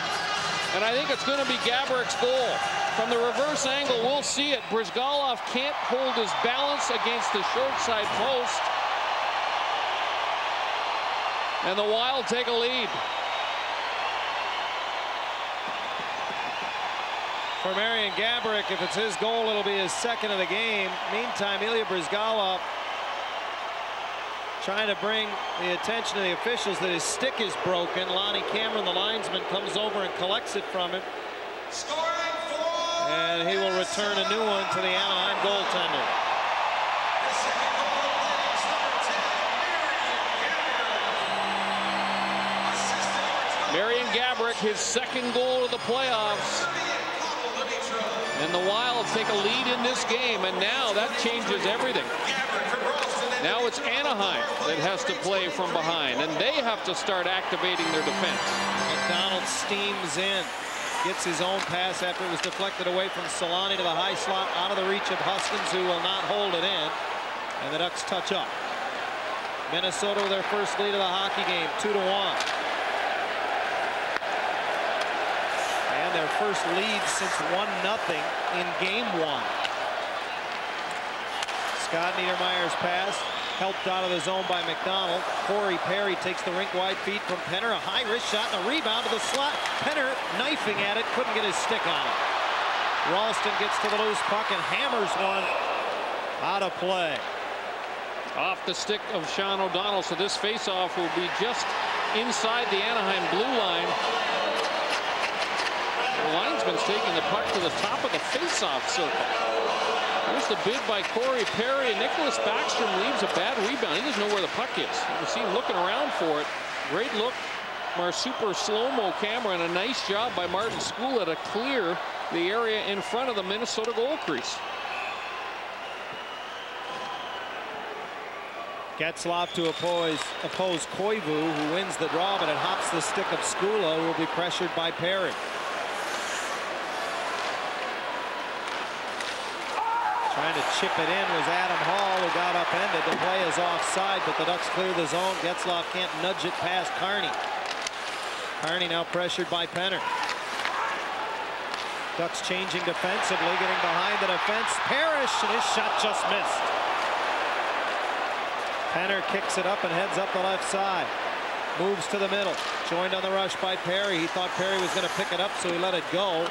And I think it's going to be Gaborik's goal. From the reverse angle, we'll see it. Bryzgalov can't hold his balance against the short side post. And the Wild take a lead. For Marian Gaborik, if it's his goal, it'll be his second of the game. Meantime, Ilya Bryzgalov trying to bring the attention of the officials that his stick is broken. Lonnie Cameron, the linesman, comes over and collects it from him. And he will return a new one to the Anaheim goaltender. Marian Gaborik, his second goal of the playoffs. And the Wild take a lead in this game, and now that changes everything. Now it's Anaheim that has to play from behind, and they have to start activating their defense. McDonald steams in. Gets his own pass after it was deflected away from Selanne to the high slot out of the reach of Huskins who will not hold it in. And the Ducks touch up. Minnesota with their first lead of the hockey game, two to one. And their first lead since one nothing in game one. Scott Niedermayer's pass helped out of the zone by McDonald. Corey Perry takes the rink wide feed from Penner. A high wrist shot and a rebound to the slot. Penner knifing at it, couldn't get his stick on it. Rolston gets to the loose puck and hammers one out of play. Off the stick of Sean O'Donnell, so this faceoff will be just inside the Anaheim blue line. The linesman's taking the puck to the top of the faceoff circle. There's the bid by Corey Perry, and Nicholas Backstrom leaves a bad rebound. He doesn't know where the puck is. You see him looking around for it. Great look our super slow-mo camera, and a nice job by Martin Skoula to clear the area in front of the Minnesota goal crease. Getzlaf to oppose, oppose Koivu, who wins the draw, but it hops the stick of Skoula, who will be pressured by Perry. Trying to chip it in was Adam Hall, who got upended. The play is offside, but the Ducks clear the zone. Getzlaf can't nudge it past Carney. Carney now pressured by Penner. Ducks changing defensively, getting behind the defense. Parrish, and his shot just missed. Penner kicks it up and heads up the left side. Moves to the middle. Joined on the rush by Perry. He thought Perry was going to pick it up, so he let it go.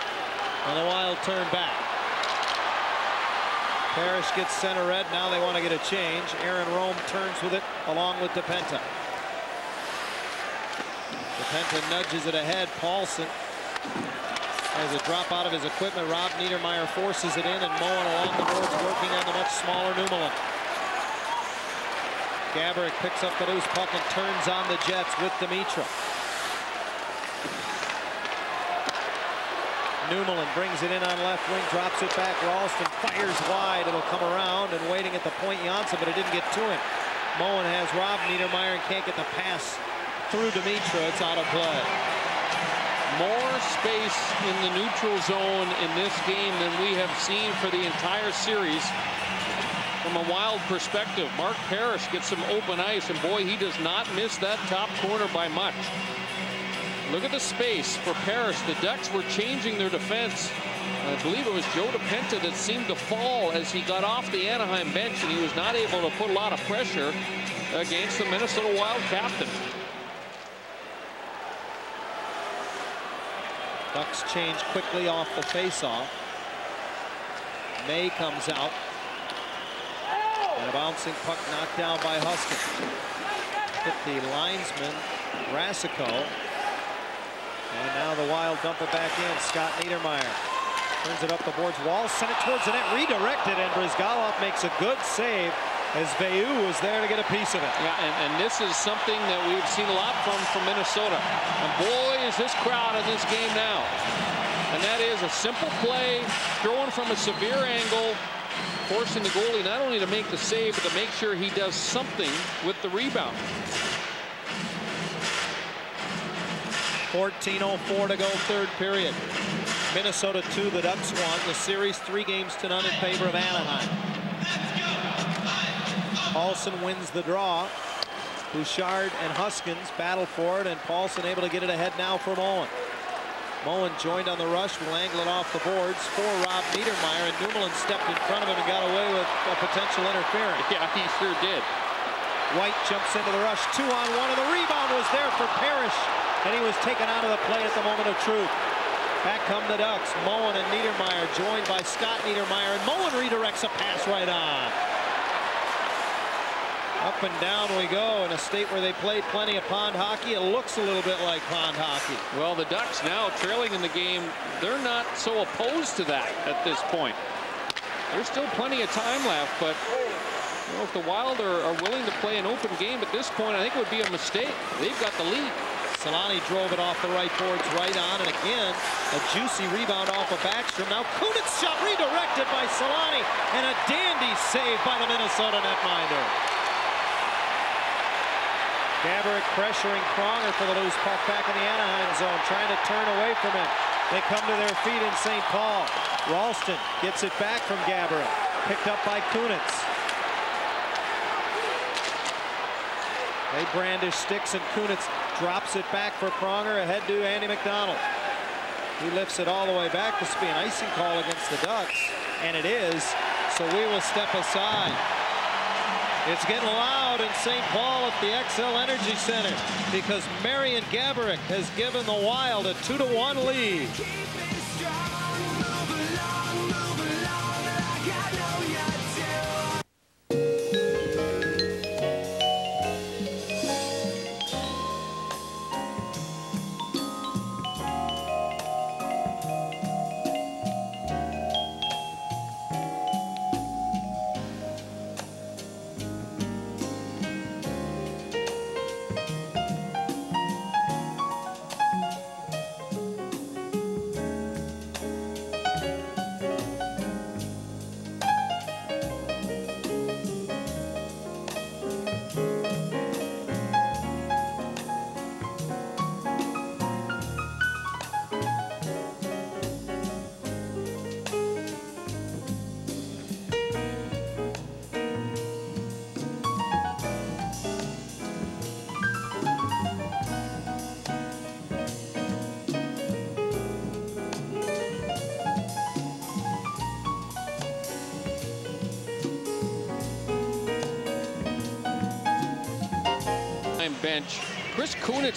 And the Wild turn back. Parrish gets center red. Now they want to get a change. Aaron Rome turns with it along with DiPenta. DiPenta nudges it ahead. Pahlsson has a drop out of his equipment. Rob Niedermayer forces it in and Moen along the boards working on the much smaller Nummelin. Gaborik picks up the loose puck and turns on the Jets with Demitra. Nummelin brings it in on left wing, drops it back. Rolston fires wide. It'll come around and waiting at the point Johnsson, but it didn't get to him. Moen has Rob Niedermayer and can't get the pass through Demitra. It's out of play. More space in the neutral zone in this game than we have seen for the entire series. From a wild perspective, Mark Parrish gets some open ice, and boy, he does not miss that top corner by much. Look at the space for Parrish. The Ducks were changing their defense. I believe it was Joe DiPenta that seemed to fall as he got off the Anaheim bench, and he was not able to put a lot of pressure against the Minnesota Wild captain. Ducks change quickly off the faceoff. May comes out. And a bouncing puck knocked down by Huskin. Hit the linesman, Rasico. And now the Wild dump it back in. Scott Niedermayer turns it up the boards. Walz sent it towards the net, redirected, and Bryzgalov makes a good save as Veilleux was there to get a piece of it. Yeah, and, and this is something that we've seen a lot from from Minnesota. And boy, is this crowd in this game now. And that is a simple play, throwing from a severe angle, forcing the goalie not only to make the save, but to make sure he does something with the rebound. 14.04 to go, third period. Minnesota 2, the Ducks 1. the series three games to none in favor of Anaheim. Pahlsson wins the draw. Bouchard and Huskins battle for it, and Pahlsson able to get it ahead now for Moen. Moen joined on the rush, will angle it off the boards for Rob Niedermayer, and Dumoulin stepped in front of him and got away with a potential interference. Yeah, he sure did. White jumps into the rush, two on one, and the rebound was there for Parrish, and he was taken out of the play at the moment of truth. Back come the Ducks. Moen and Niedermayer joined by Scott Niedermayer, and Moen redirects a pass right on. Up and down we go in a state where they played plenty of pond hockey. It looks a little bit like pond hockey. Well, the Ducks now trailing in the game, they're not so opposed to that at this point. There's still plenty of time left, but you know, if the Wild are, are willing to play an open game at this point, I think it would be a mistake. They've got the lead. Selanne drove it off the right boards right on, and again, a juicy rebound off of Backstrom. Now Kunitz shot redirected by Selanne, and a dandy save by the Minnesota netminder. Gaborik pressuring Pronger for the loose puck back in the Anaheim zone, trying to turn away from him. They come to their feet in St. Paul. Rolston gets it back from Gaborik, picked up by Kunitz. They brandish sticks, and Kunitz drops it back for Pronger, ahead to Andy McDonald. He lifts it all the way back. This will be an icing call against the Ducks, and it is, so we will step aside. It's getting loud in St. Paul at the Xcel Energy Center because Marian Gaborik has given the Wild a 2-to-1 lead.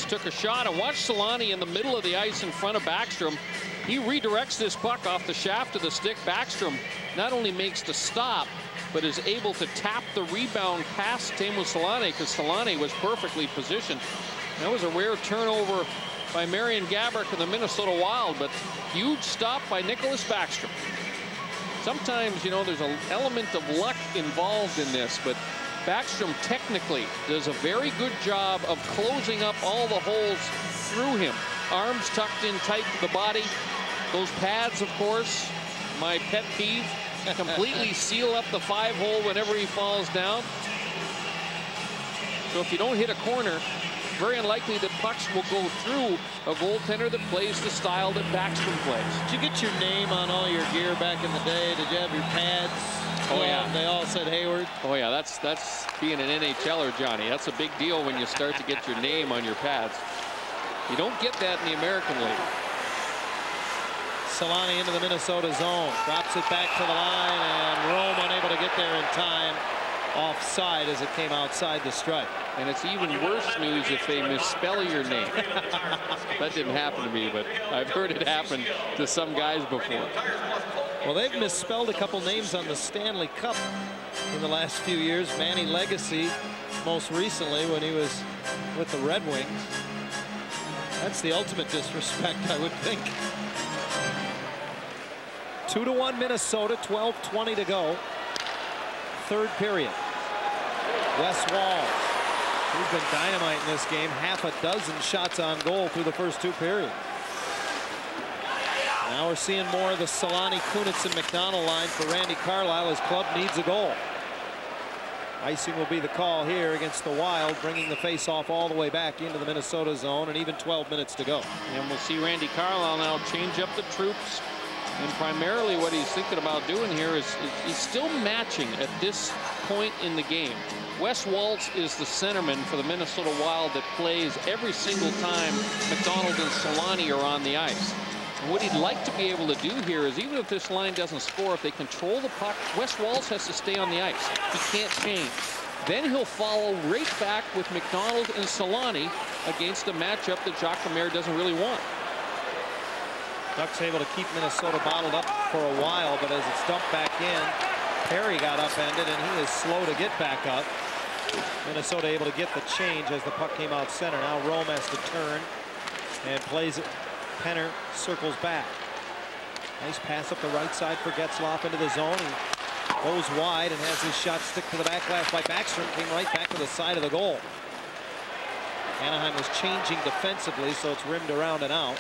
Took a shot and watched Selanne in the middle of the ice in front of Backstrom. He redirects this puck off the shaft of the stick. Backstrom not only makes the stop, but is able to tap the rebound past Teemu Selanne because Selanne was perfectly positioned. That was a rare turnover by Marian Gaborik of the Minnesota Wild, but huge stop by Niklas Backstrom. Sometimes, you know, there's an element of luck involved in this, but Backstrom technically does a very good job of closing up all the holes through him. Arms tucked in tight to the body. Those pads, of course, my pet peeve, completely seal up the five hole whenever he falls down. So if you don't hit a corner, very unlikely that pucks will go through a goaltender that plays the style that Backstrom plays. Did you get your name on all your gear back in the day? Did you have your pads? Oh yeah, they all said Hayward. Oh yeah, that's that's being an NHLer, Johnny. That's a big deal when you start to get your name on your pads. You don't get that in the American League. Selanne into the Minnesota zone. Drops it back to the line, and Rome unable to get there in time. Offside as it came outside the stripe. And it's even worse news if they misspell your name. that didn't happen to me, but I've heard it happen to some guys before. Well, they've misspelled a couple names on the Stanley Cup in the last few years. Manny Legace, most recently when he was with the Red Wings. That's the ultimate disrespect, I would think. Two to one Minnesota, 12-20 to go. Third period. Wes Walz, who's been dynamite in this game, half a dozen shots on goal through the first two periods. Now we're seeing more of the Selanne, Kunitz, and McDonald line for Randy Carlyle. His club needs a goal. Icing will be the call here against the Wild, bringing the face-off all the way back into the Minnesota zone, and even 12 minutes to go. And we'll see Randy Carlyle now change up the troops. And primarily what he's thinking about doing here is, is he's still matching at this point in the game. Wes Walz is the centerman for the Minnesota Wild that plays every single time McDonald and Selanne are on the ice. What he'd like to be able to do here is even if this line doesn't score, if they control the puck, Wes Walz has to stay on the ice. He can't change. Then he'll follow right back with McDonald and Selanne against a matchup that Jacques doesn't really want. Ducks able to keep Minnesota bottled up for a while, but as it's dumped back in, Perry got upended, and he is slow to get back up. Minnesota able to get the change as the puck came out center. Now Rome has to turn and plays it. Penner circles back. Nice pass up the right side for Getzlaf into the zone. He goes wide and has his shot stick to the back backlash by Backstrom. Came right back to the side of the goal. Anaheim was changing defensively, so it's rimmed around and out.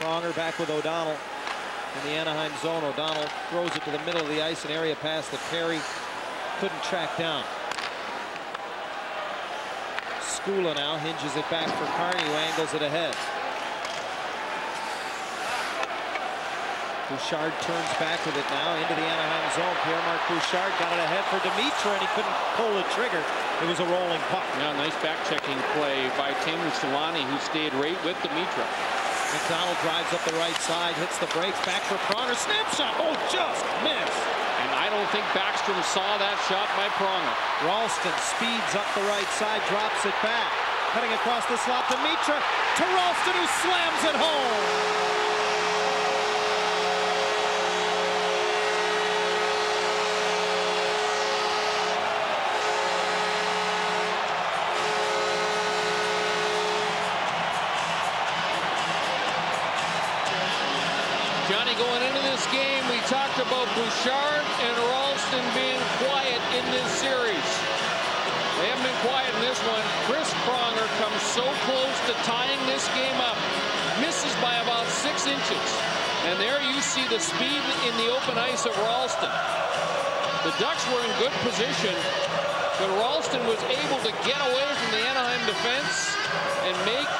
Pronger back with O'Donnell in the Anaheim zone. O'Donnell throws it to the middle of the ice, an area pass that Perry couldn't track down. Skoula now hinges it back for Carney, who angles it ahead. Bouchard turns back with it now into the Anaheim zone. Pierre-Marc Bouchard got it ahead for Demitra, and he couldn't pull the trigger. It was a rolling puck. Yeah, nice back-checking play by Teemu Selanne, who stayed right with Demitra. McDonald drives up the right side, hits the brakes, back for Pronger, snapshot, oh, just missed. And I don't think Backstrom saw that shot by Pronger. Rolston speeds up the right side, drops it back. Cutting across the slot Demitra, to Rolston, who slams it home. Bouchard and Rolston being quiet in this series. They haven't been quiet in this one. Chris Pronger comes so close to tying this game up. Misses by about six inches. And there you see the speed in the open ice of Rolston. The Ducks were in good position, but Rolston was able to get away from the Anaheim defense and make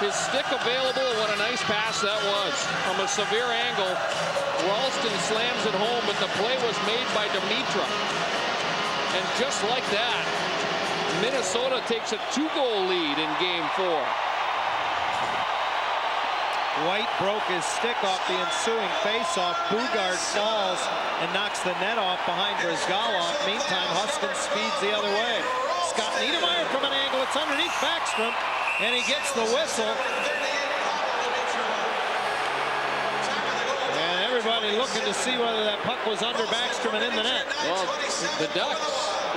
his stick available. What a nice pass that was. From a severe angle, Rolston slams it home, but the play was made by Demitra. And just like that, Minnesota takes a two-goal lead in game four. White broke his stick off the ensuing faceoff. Boogaard falls and knocks the net off behind Bryzgalov. Meantime, Huston speeds the other way. Scott Niedermayer from an angle. It's underneath Backstrom and he gets the whistle. And everybody looking to see whether that puck was under Backstrom and in the net. Well, the Ducks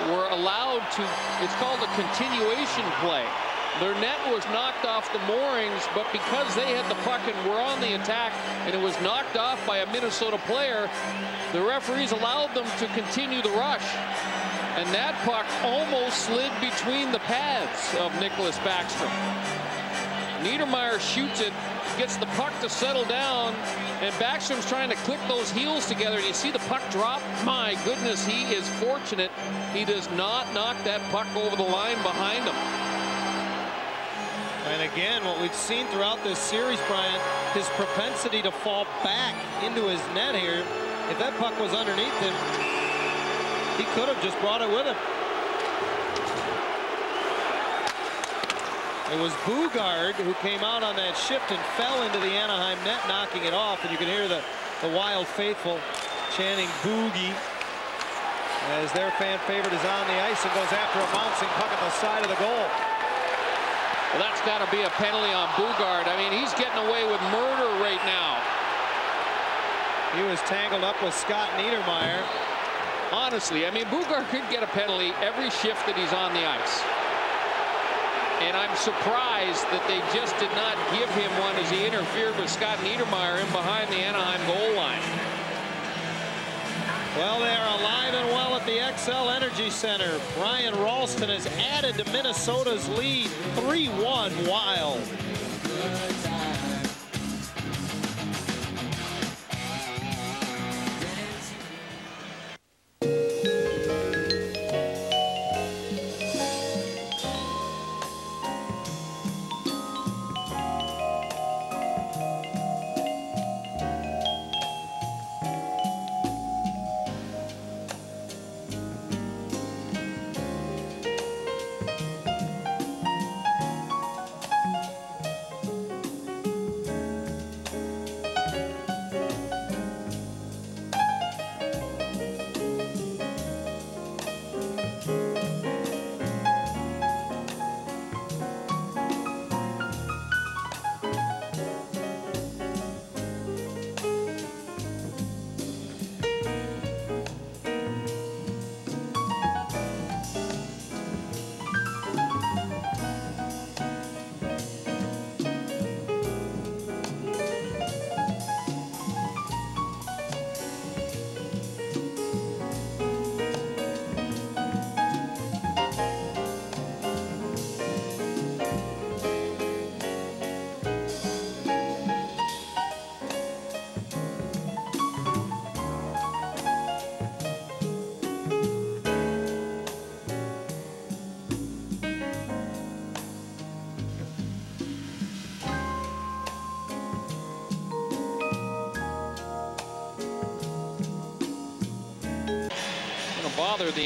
were allowed to, it's called a continuation play. Their net was knocked off the moorings, but because they had the puck and were on the attack and it was knocked off by a Minnesota player, the referees allowed them to continue the rush. And that puck almost slid between the pads of Niklas Backstrom. Niedermayer shoots it, gets the puck to settle down, and Backstrom's trying to click those heels together. And you see the puck drop. My goodness, he is fortunate. He does not knock that puck over the line behind him. And again, what we've seen throughout this series, Brian, his propensity to fall back into his net here. If that puck was underneath him, he could have just brought it with him. It was Boogaard who came out on that shift and fell into the Anaheim net, knocking it off. And you can hear the, the Wild faithful chanting Boogie as their fan favorite is on the ice and goes after a bouncing puck at the side of the goal. Well, that's got to be a penalty on Boogaard. I mean, he's getting away with murder right now. He was tangled up with Scott Niedermayer. Honestly, I mean, Boogaard could get a penalty every shift that he's on the ice. And I'm surprised that they just did not give him one as he interfered with Scott Niedermayer in behind the Anaheim goal line. Well, they are alive and well at the Xcel Energy Center. Brian Rolston has added to Minnesota's lead 3-1 Wild.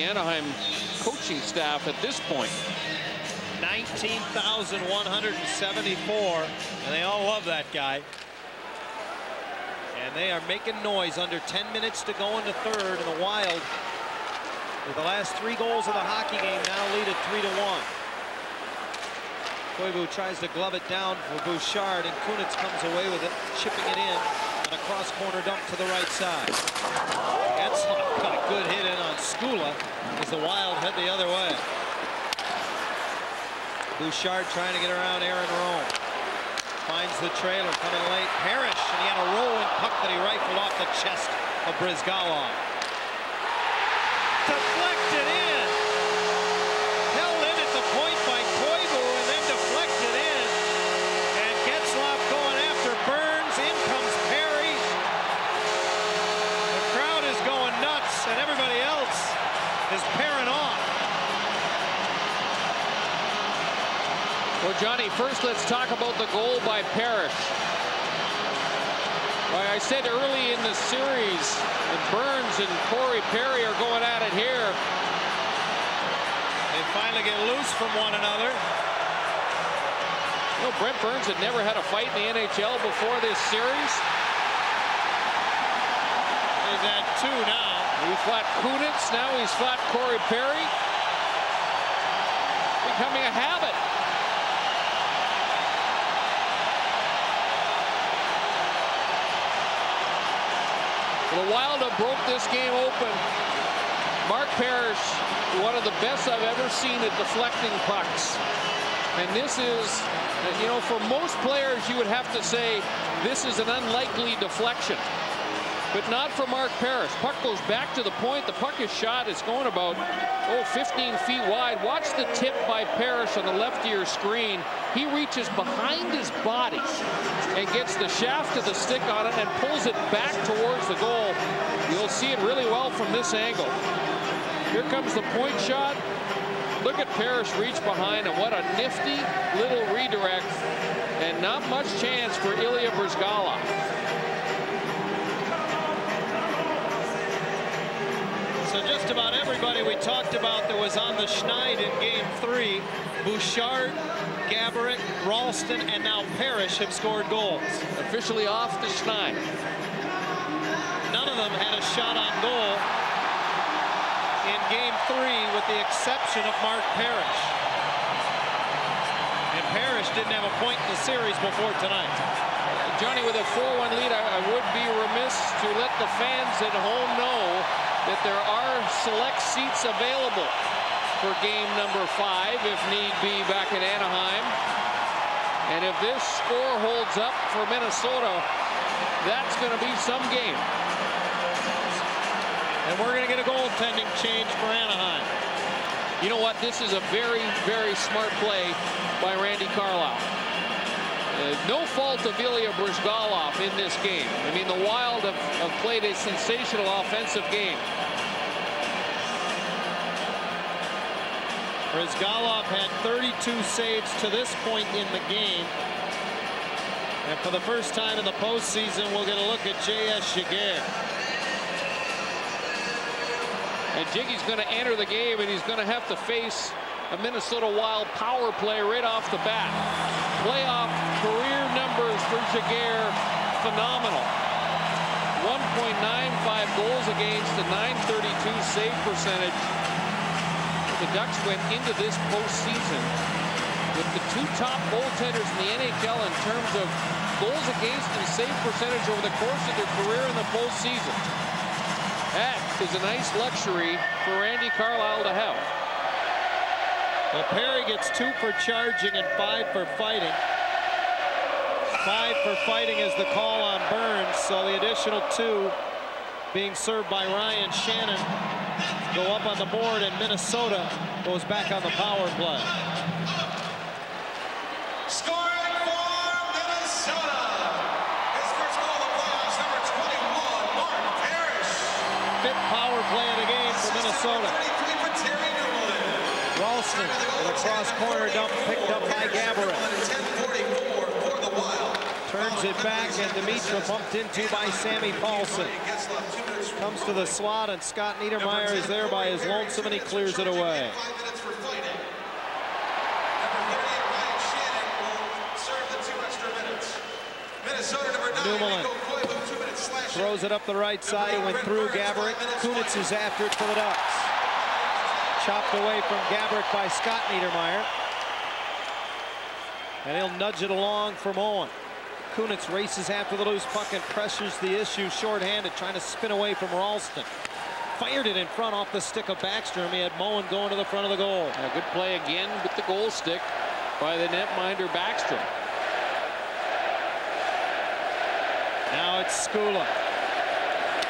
Anaheim coaching staff at this point. 19,174, and they all love that guy. And they are making noise under 10 minutes to go in the third, and the Wild, with the last three goals of the hockey game, now lead at 3 to 1. Koivu tries to glove it down for Bouchard, and Kunitz comes away with it, chipping it in on a cross-corner dump to the right side. Got a good hit in on Skoula as the Wild head the other way. Bouchard trying to get around Aaron Rome. Finds the trailer coming late. Parrish, and he had a rolling puck that he rifled off the chest of Bryzgalov. Johnny, first let's talk about the goal by Parrish. Like I said early in the series, that Burns and Corey Perry are going at it here. They finally get loose from one another. You know, Brent Burns had never had a fight in the NHL before this series. He's at two now. He fought Kunitz, now he's fought Corey Perry. Becoming a habit. The Wild have broke this game open. Mark Parrish, one of the best I've ever seen at deflecting pucks. And this is, you know, for most players, you would have to say this is an unlikely deflection. But not for Mark Parrish. Puck goes back to the point. The puck is shot. It's going about, oh, 15 feet wide. Watch the tip by Parrish on the left ear screen. He reaches behind his body and gets the shaft of the stick on it and pulls it back towards the goal. You'll see it really well from this angle. Here comes the point shot. Look at Parrish reach behind and what a nifty little redirect and not much chance for Ilya So just about everybody we talked about that was on the Schneid in game three, Bouchard, Gaborik, Rolston, and now Parrish have scored goals. Officially off the Schneid. None of them had a shot on goal in game three with the exception of Mark Parrish. And Parrish didn't have a point in the series before tonight. Johnny, with a 4-1 lead, I, I, would be remiss to let the fans at home know that there are select seats available for game number five, if need be, back in Anaheim. And if this score holds up for Minnesota, that's going to be some game. And we're going to get a goaltending change for Anaheim. You know what? This is a very, very smart play by Randy Carlyle. No fault of Ilya Bryzgalov in this game. I mean, the Wild have, have played a sensational offensive game. Bryzgalov had 32 saves to this point in the game. And for the first time in the postseason, we'll get a look at J.S. Giguere. And Jiggy's going to enter the game, and he's going to have to face a Minnesota Wild power play right off the bat. Playoff career numbers for Giguere, phenomenal. 1.95 goals against, a 932 save percentage. The Ducks went into this postseason with the two top goaltenders in the NHL in terms of goals against and save percentage over the course of their career in the postseason. That is a nice luxury for Randy Carlyle to have. Well, Perry gets two for charging and five for fighting. Five for fighting is the call on Burns, so the additional two being served by Ryan Shannon go up on the board, and Minnesota goes back on the power play. Scoring for Minnesota. His first goal of the playoffs, number 21, Mark Parrish. Fifth power play of the game for Minnesota. Rolston with a cross corner dump picked up by Gaborik. Turns it back and Demitra bumped into by Sammy Pahlsson. Comes to the slot and Scott Niedermayer is there by his lonesome and he clears it away. Dumoulin throws it up the right side. It went through Gaborik. Kunitz is after it for the Ducks. Chopped away from Gaborik by Scott Niedermayer. And he'll nudge it along from Owen. Kunitz races after the loose puck and pressures the issue shorthanded, trying to spin away from Rolston. Fired it in front off the stick of Backstrom. He had Moen going to the front of the goal. A good play again with the goal stick by the netminder Backstrom. Now it's Skoula.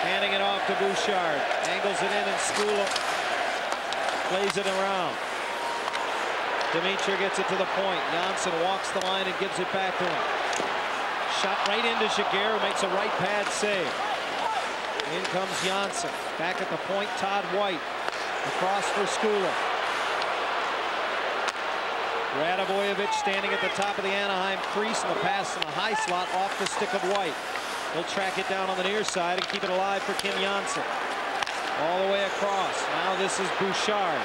Handing it off to Bouchard. Angles it in and Skoula plays it around. Demitra gets it to the point. Johnsson walks the line and gives it back to him. Shot right into who makes a right pad save. In comes Johnsson. Back at the point, Todd White. Across for Skoula. Radivojevic standing at the top of the Anaheim crease, and the pass in the high slot off the stick of White. He'll track it down on the near side and keep it alive for Kim Johnsson. All the way across. Now this is Bouchard.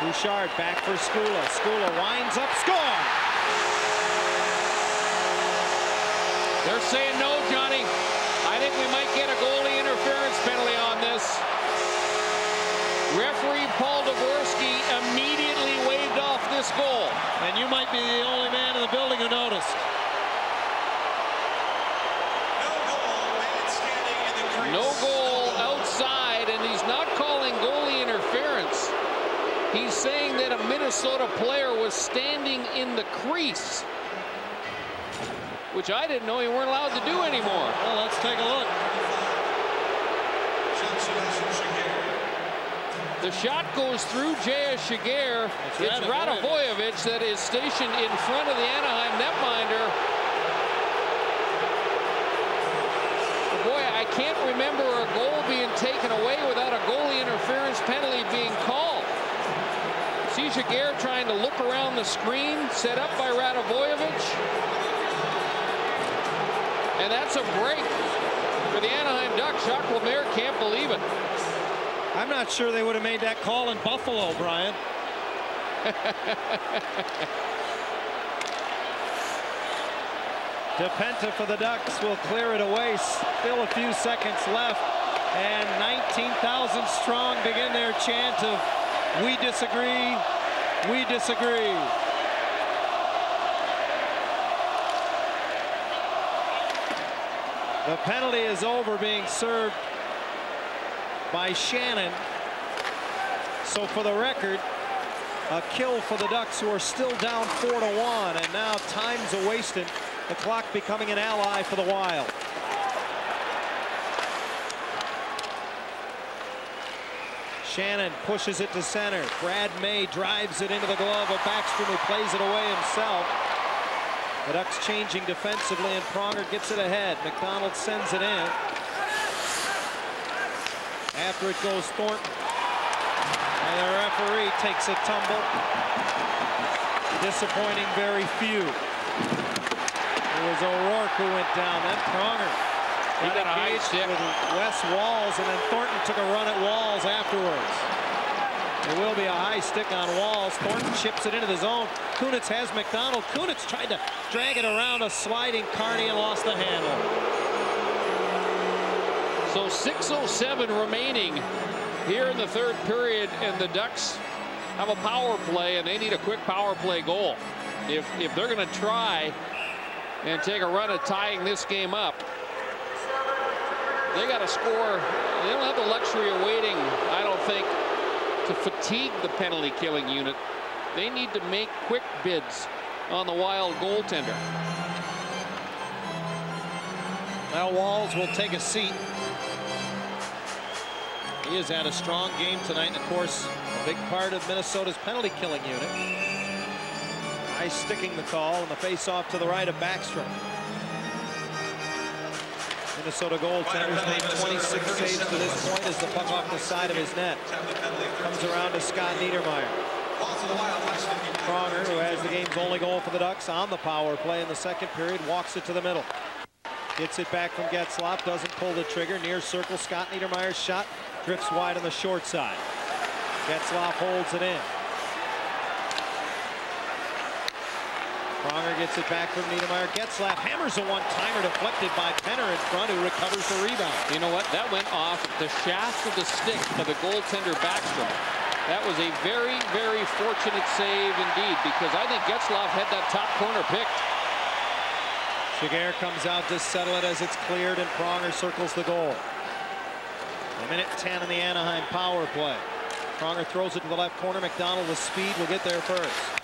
Bouchard back for Skoula. Skoula winds up, score! They're saying no, Johnny. I think we might get a goalie interference penalty on this. Referee Paul Devorski immediately waved off this goal. And you might be the only man in the building who noticed. No goal outside, and he's not calling goalie interference. He's saying that a Minnesota player was standing in the crease, which I didn't know you weren't allowed to do anymore. Well, let's take a look. The shot goes through J.S. Giguere. It's, it's Radivojevic that is stationed in front of the Anaheim netminder. Boy, I can't remember a goal being taken away without a goalie interference penalty being called. See Giguere trying to look around the screen set up by Radivojevic. And that's a break for the Anaheim Ducks. Jacques Lemaire can't believe it. I'm not sure they would have made that call in Buffalo, Brian. DiPenta for the Ducks will clear it away. Still a few seconds left. And 19,000 strong begin their chant of we disagree, we disagree. The penalty is over being served by Shannon. So for the record, a kill for the Ducks who are still down four to one and now time's a wasted. The clock becoming an ally for the Wild. Shannon pushes it to center. Brad May drives it into the glove of Backstrom who plays it away himself. The Ducks changing defensively and Pronger gets it ahead. McDonald sends it in. After it goes Thornton. And the referee takes a tumble. Disappointing very few. It was O'Rourke who went down. Then Pronger He got a high stick. with Wes Walz, and then Thornton took a run at Walz afterwards. There will be a high stick on Walz. Thornton chips it into the zone. Kunitz has McDonald. Kunitz tried to drag it around a sliding Carney and lost the handle. So 6.07 remaining here in the third period, and the Ducks have a power play, and they need a quick power play goal. If, if they're going to try and take a run at tying this game up, they got to score. They don't have the luxury of waiting, I don't think, to fatigue the penalty killing unit. They need to make quick bids on the Wild goaltender. Now Walz will take a seat. He has had a strong game tonight, and of course, a big part of Minnesota's penalty killing unit. Nice sticking the call, and the face-off to the right of Backstrom. Minnesota goaltender's made 26 saves to this point as the puck off the side of his net. Comes around to Scott Niedermayer. Pronger, who has the game's only goal for the Ducks on the power play in the second period, walks it to the middle. Gets it back from Getzlaf, doesn't pull the trigger. Near circle, Scott Niedermayer's shot drifts wide on the short side. Getzlaf holds it in. Pronger gets it back from Niedermayer. Getzlaf hammers a one-timer deflected by Penner in front, who recovers the rebound. You know what? That went off the shaft of the stick of the goaltender Backstrom. That was a very, very fortunate save indeed, because I think Getzlaf had that top corner picked. Shiger comes out to settle it as it's cleared, and Pronger circles the goal. A minute 10 in the Anaheim power play. Pronger throws it to the left corner. McDonald with speed will get there first.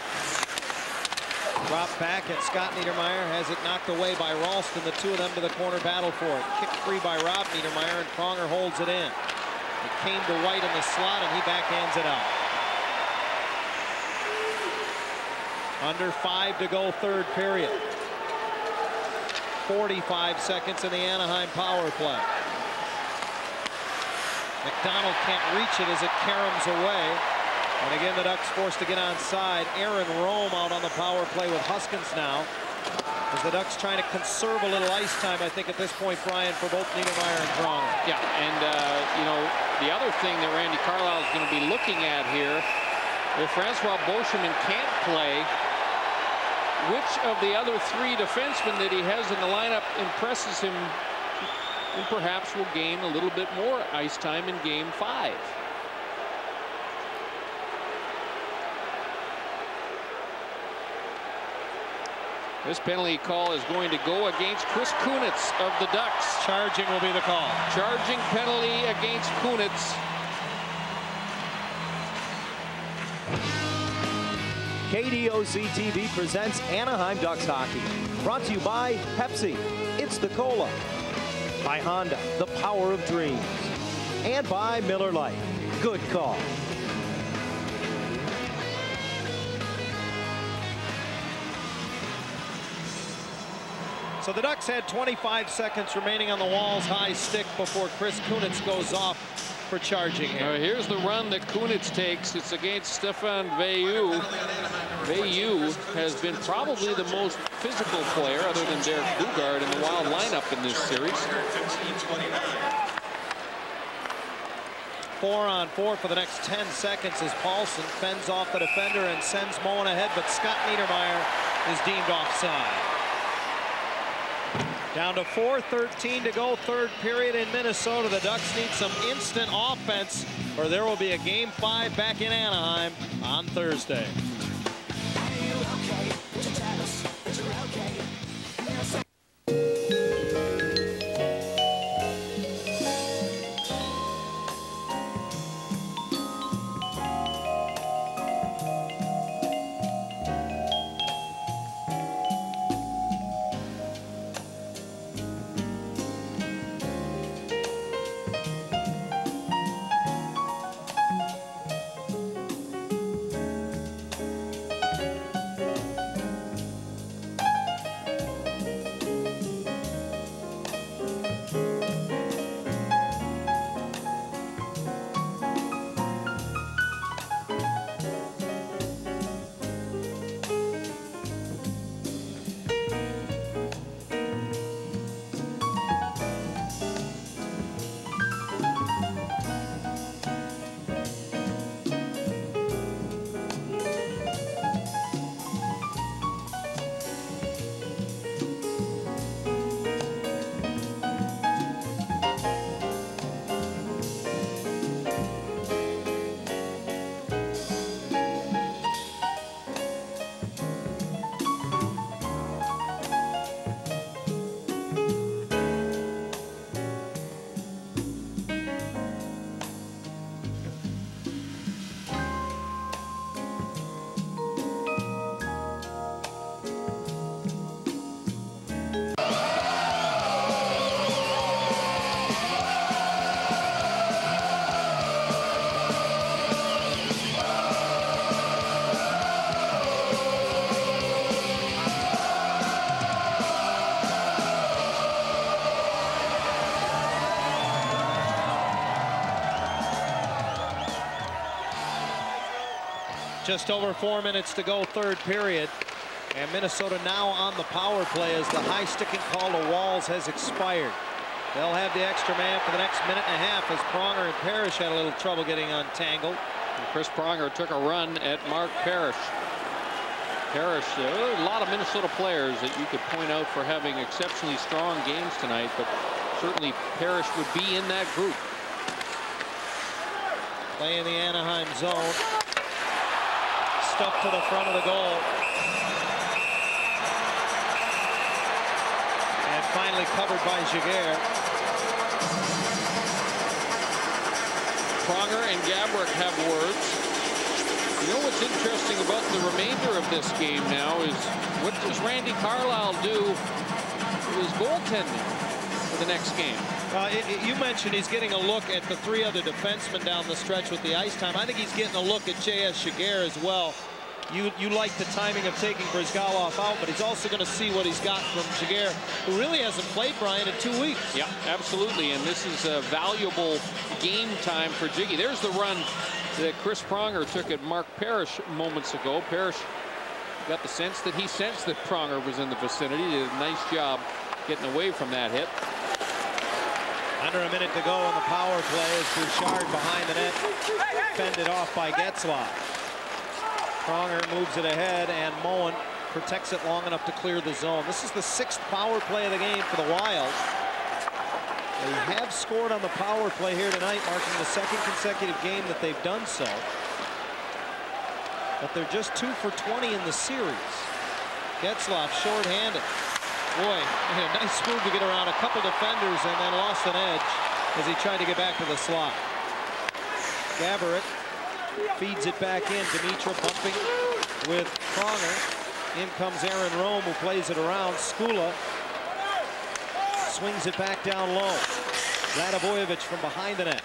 Drop back, and Scott Niedermayer has it knocked away by Rolston. The two of them to the corner battle for it. Kicked free by Rob Niedermayer, and Pronger holds it in. It came to White in the slot, and he backhands it out. Under five to go, third period. 45 seconds in the Anaheim power play. McDonald can't reach it as it caroms away. And again, the Ducks forced to get onside. Aaron Rome out on the power play with Huskins now. As the Ducks trying to conserve a little ice time, I think, at this point, Brian, for both Niedermayer and Pronger. Yeah, and, uh, you know, the other thing that Randy Carlyle is going to be looking at here, if Francois Beauchemin can't play, which of the other three defensemen that he has in the lineup impresses him and perhaps will gain a little bit more ice time in game five. This penalty call is going to go against Chris Kunitz of the Ducks. Charging will be the call. Charging penalty against Kunitz. KDOC TV presents Anaheim Ducks hockey. Brought to you by Pepsi. It's the cola. By Honda, the power of dreams. And by Miller Lite. Good call. So the Ducks had 25 seconds remaining on the Walz's high stick before Chris Kunitz goes off for charging here. Uh, here's the run that Kunitz takes. It's against Stefan Veilleux. Veilleux has been probably the most physical player, other than Derek Boogaard, in the Wild lineup in this series. four on four for the next 10 seconds as Pahlsson fends off the defender and sends Moen ahead, but Scott Niedermayer is deemed offside. Down to 4.13 to go, third period in Minnesota. The Ducks need some instant offense or there will be a game five back in Anaheim on Thursday. Just over four minutes to go, third period. And Minnesota now on the power play as the high sticking call to Walz has expired. They'll have the extra man for the next minute and a half as Pronger and Parrish had a little trouble getting untangled. And Chris Pronger took a run at Mark Parrish. Parrish, a lot of Minnesota players that you could point out for having exceptionally strong games tonight, but certainly Parrish would be in that group. Play in the Anaheim zone. Stuffed to the front of the goal. And finally covered by Giguere. Pronger and Gaborik have words. You know what's interesting about the remainder of this game now is what does Randy Carlyle do with his goaltending for the next game? Uh, it, it, you mentioned he's getting a look at the three other defensemen down the stretch with the ice time. I think he's getting a look at J.S. Giguere as well. You, you like the timing of taking Bryzgalov out, but he's also going to see what he's got from Giguere, who really hasn't played, Brian, in two weeks. Yeah, absolutely, and this is a valuable game time for Jiggy. There's the run that Chris Pronger took at Mark Parrish moments ago. Parrish got the sense that he sensed that Pronger was in the vicinity. Did a nice job getting away from that hit. Under a minute to go on the power play as Bouchard behind the net, fended off by Getzlaf. Pronger moves it ahead, and Moen protects it long enough to clear the zone. This is the sixth power play of the game for the Wild. They have scored on the power play here tonight, marking the second consecutive game that they've done so. But they're just two for 20 in the series. Getzlaf shorthanded. Boy, a nice move to get around a couple defenders and then lost an edge as he tried to get back to the slot. Gaborik feeds it back in. Demitra bumping with Pronger. In comes Aaron Rome, who plays it around. Skoula swings it back down low. Radivojevic from behind the net.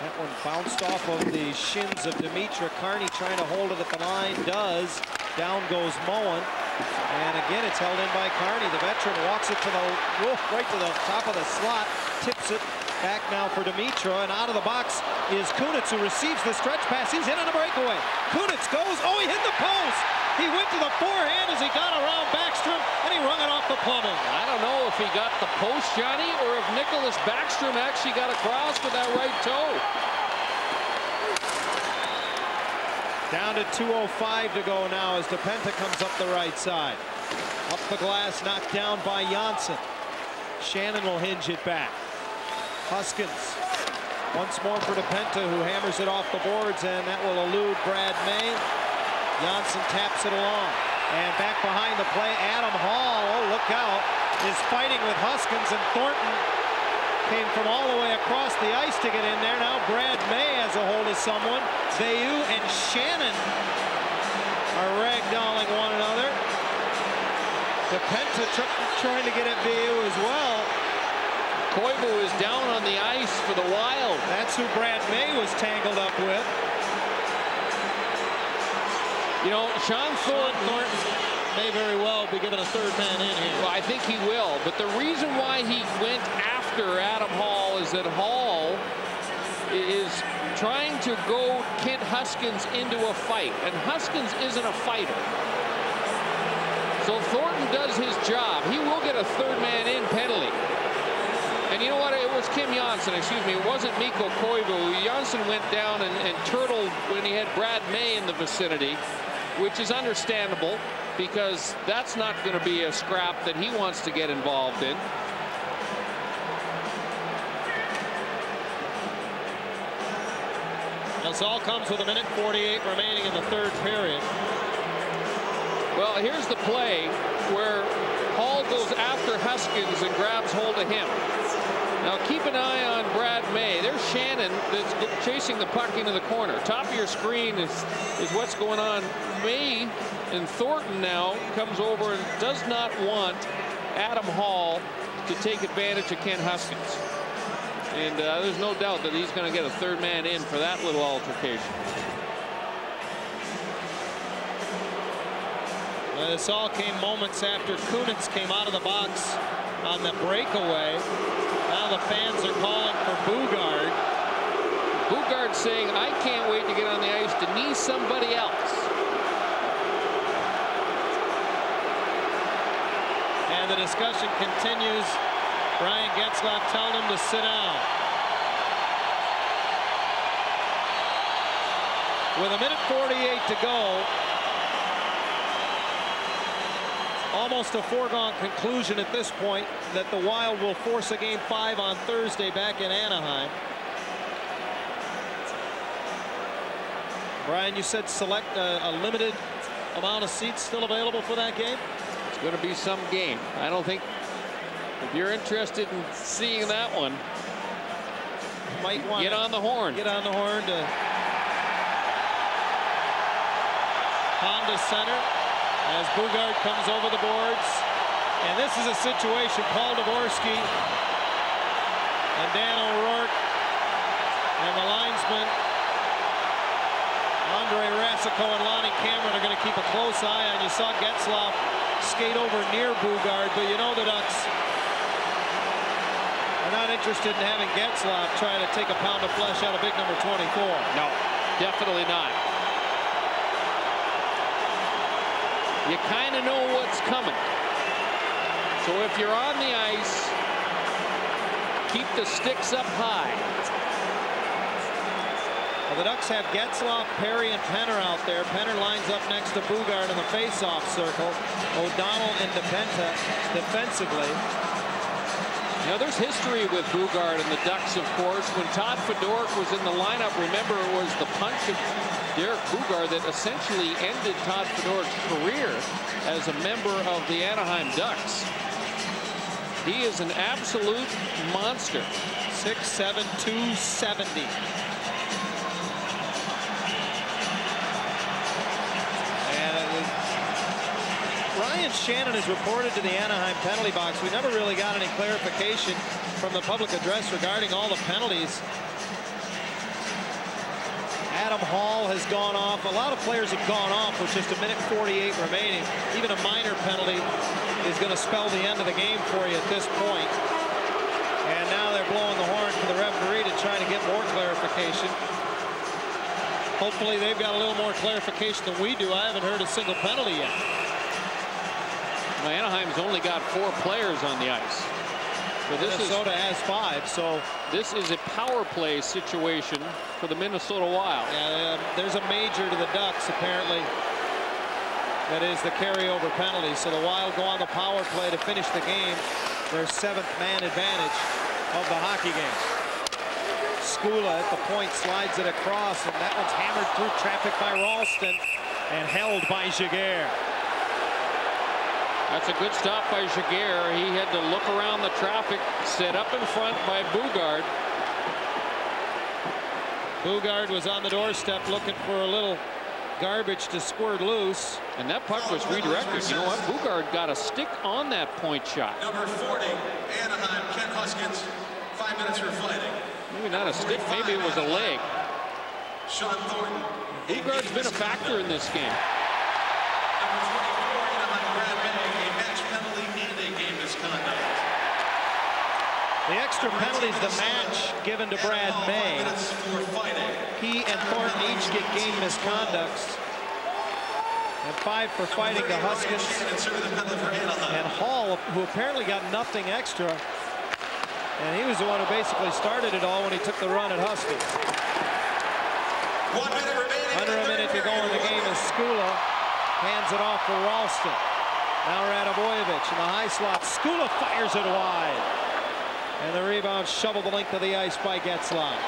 That one bounced off of the shins of Demitra. Carney trying to hold it at the line. Does. Down goes Moen. And again, it's held in by Carney. The veteran walks it to the roof, right to the top of the slot. Tips it back now for Demitra. And out of the box is Kunitz, who receives the stretch pass. He's in on a breakaway. Kunitz goes. Oh, he hit the post. He went to the forehand as he got around Backstrom, and he rung it off the plumbing. I don't know if he got the post, Johnny, or if Niklas Backstrom actually got across with that right toe. Down to 2.05 to go now as DiPenta comes up the right side. Up the glass, knocked down by Johnsson. Shannon will hinge it back. Huskins once more for DiPenta, who hammers it off the boards, and that will elude Brad May. Johnsson taps it along. And back behind the play, Adam Hall, oh, look out, is fighting with Huskins, and Thornton came from all the way across the ice to get in there. Now Brad May has a hold of someone. Veilleux and Shannon are ragdolling one another. DiPenta tr trying to get at Veilleux as well. Koivu is down on the ice for the Wild. That's who Brad May was tangled up with. You know, Shawn Thornton, Thornton may very well be given a third man in here. Well, I think he will. But the reason why he went after Adam Hall is that Hall is trying to go Kent Huskins into a fight. And Huskins isn't a fighter. So Thornton does his job. He will get a third man in penalty. And you know what? It was Kim Johnsson, excuse me. It wasn't Mikko Koivu. Janssen went down and, and turtled when he had Brad May in the vicinity which is understandable because that's not going to be a scrap that he wants to get involved in. This all comes with a minute 48 remaining in the third period. Well, here's the play where Hall goes after Huskins and grabs hold of him. Now keep an eye on Brad May. There's Shannon that's chasing the puck into the corner. Top of your screen is, is what's going on. May and Thornton now comes over and does not want Adam Hall to take advantage of Kent Huskins. And uh, there's no doubt that he's going to get a third man in for that little altercation. Well, this all came moments after Kunitz came out of the box on the breakaway. The fans are calling for Boogaard. Boogaard saying, I can't wait to get on the ice to knee somebody else. And the discussion continues. Brian Getzlaf telling him to sit down. With a minute 48 to go, almost a foregone conclusion at this point that the Wild will force a game five on Thursday back in Anaheim. Brian, you said select a, a limited amount of seats still available for that game? It's going to be some game. I don't think if you're interested in seeing that one, might want get on the horn. Get on the horn to Honda Center as Boogaard comes over the boards. And this is a situation Paul Devorski and Dan O'Rourke and the linesman Andre Racicot and Lonnie Cameron are going to keep a close eye on. You saw Getzlaf skate over near Boogaard, but you know the Ducks are not interested in having Getzlaf try to take a pound of flesh out of big number 24. No, definitely not. You kind of know what's coming. So if you're on the ice, keep the sticks up high. Well, the Ducks have Getzlaf, Perry, and Penner out there. Penner lines up next to Boogaard in the face-off circle. O'Donnell and DiPenta defensively. You know, there's history with Boogaard and the Ducks, of course. When Todd Fedoruk was in the lineup, remember it was the punch of Derek Boogaard that essentially ended Todd Fedoruk's career as a member of the Anaheim Ducks. He is an absolute monster. 6'7", 270. Shannon is reported to the Anaheim penalty box. We never really got any clarification from the public address regarding all the penalties. Adam Hall has gone off. A lot of players have gone off with just a minute 48 remaining. Even a minor penalty is going to spell the end of the game for you at this point. And now they're blowing the horn for the referee to try to get more clarification. Hopefully they've got a little more clarification than we do. I haven't heard a single penalty yet. Well, Anaheim's only got four players on the ice. So this Minnesota is, has five, so this is a power play situation for the Minnesota Wild. Yeah, there's a major to the Ducks, apparently. That is the carryover penalty. So the Wild go on the power play to finish the game. Their seventh man advantage of the hockey game. Skoula at the point slides it across, and that one's hammered through traffic by Rolston and held by Giguere. That's a good stop by Giguere. He had to look around the traffic, set up in front by Boogaard. Boogaard was on the doorstep looking for a little garbage to squirt loose. And that puck was redirected. You know what? Boogaard got a stick on that point shot. Number 40, Anaheim, Kent Huskins. Five minutes for fighting. Maybe not a stick, maybe it was a leg. Shawn Thornton. Boogaard's been a factor in this game. Number 24, Anaheim, Brad May. A match penalty and a game misconduct. The extra penalties, the match given to Brad May. He and Thornton each get game misconducts. And five for fighting the Huskins. Shannon serving the penalty for Anaheim. And Hall, who apparently got nothing extra. And he was the one who basically started it all when he took the run at Huskins. Under a minute to go in the game as Skoula hands it off for Rolston. Now Radivojevic in the high slot. Skoula fires it wide. And the rebound shoveled the length of the ice by Getzlaf.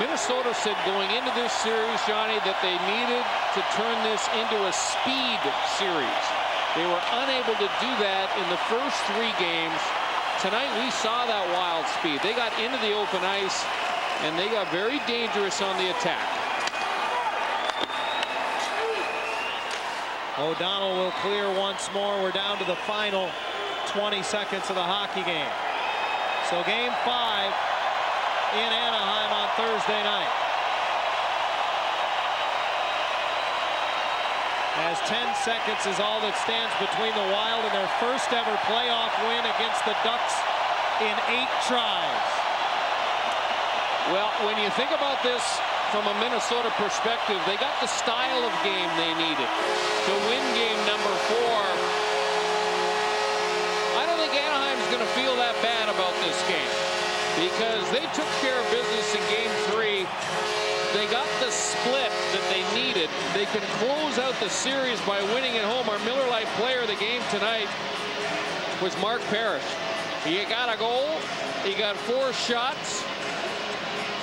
Minnesota said going into this series, Johnny, that they needed to turn this into a speed series. They were unable to do that in the first three games. Tonight we saw that wild speed. They got into the open ice and they got very dangerous on the attack. O'Donnell will clear once more. We're down to the final 20 seconds of the hockey game. So game five in Anaheim on Thursday night. As 10 seconds is all that stands between the Wild and their first ever playoff win against the Ducks in eight tries. Well, when you think about this from a Minnesota perspective, they got the style of game they needed to win game number four. I don't think Anaheim's going to feel that bad about this game because they took care of business in game three. They got the split that they needed. They can close out the series by winning at home. Our Miller Lite player of the game tonight was Mark Parrish. He got a goal. He got four shots.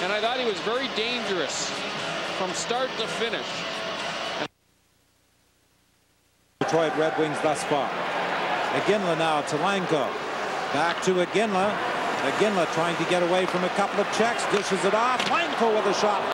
And I thought he was very dangerous from start to finish. Detroit Red Wings thus far. Again, now to Langkow. Back to Iginla. Iginla trying to get away from a couple of checks. Dishes it off. Langkow with a shot.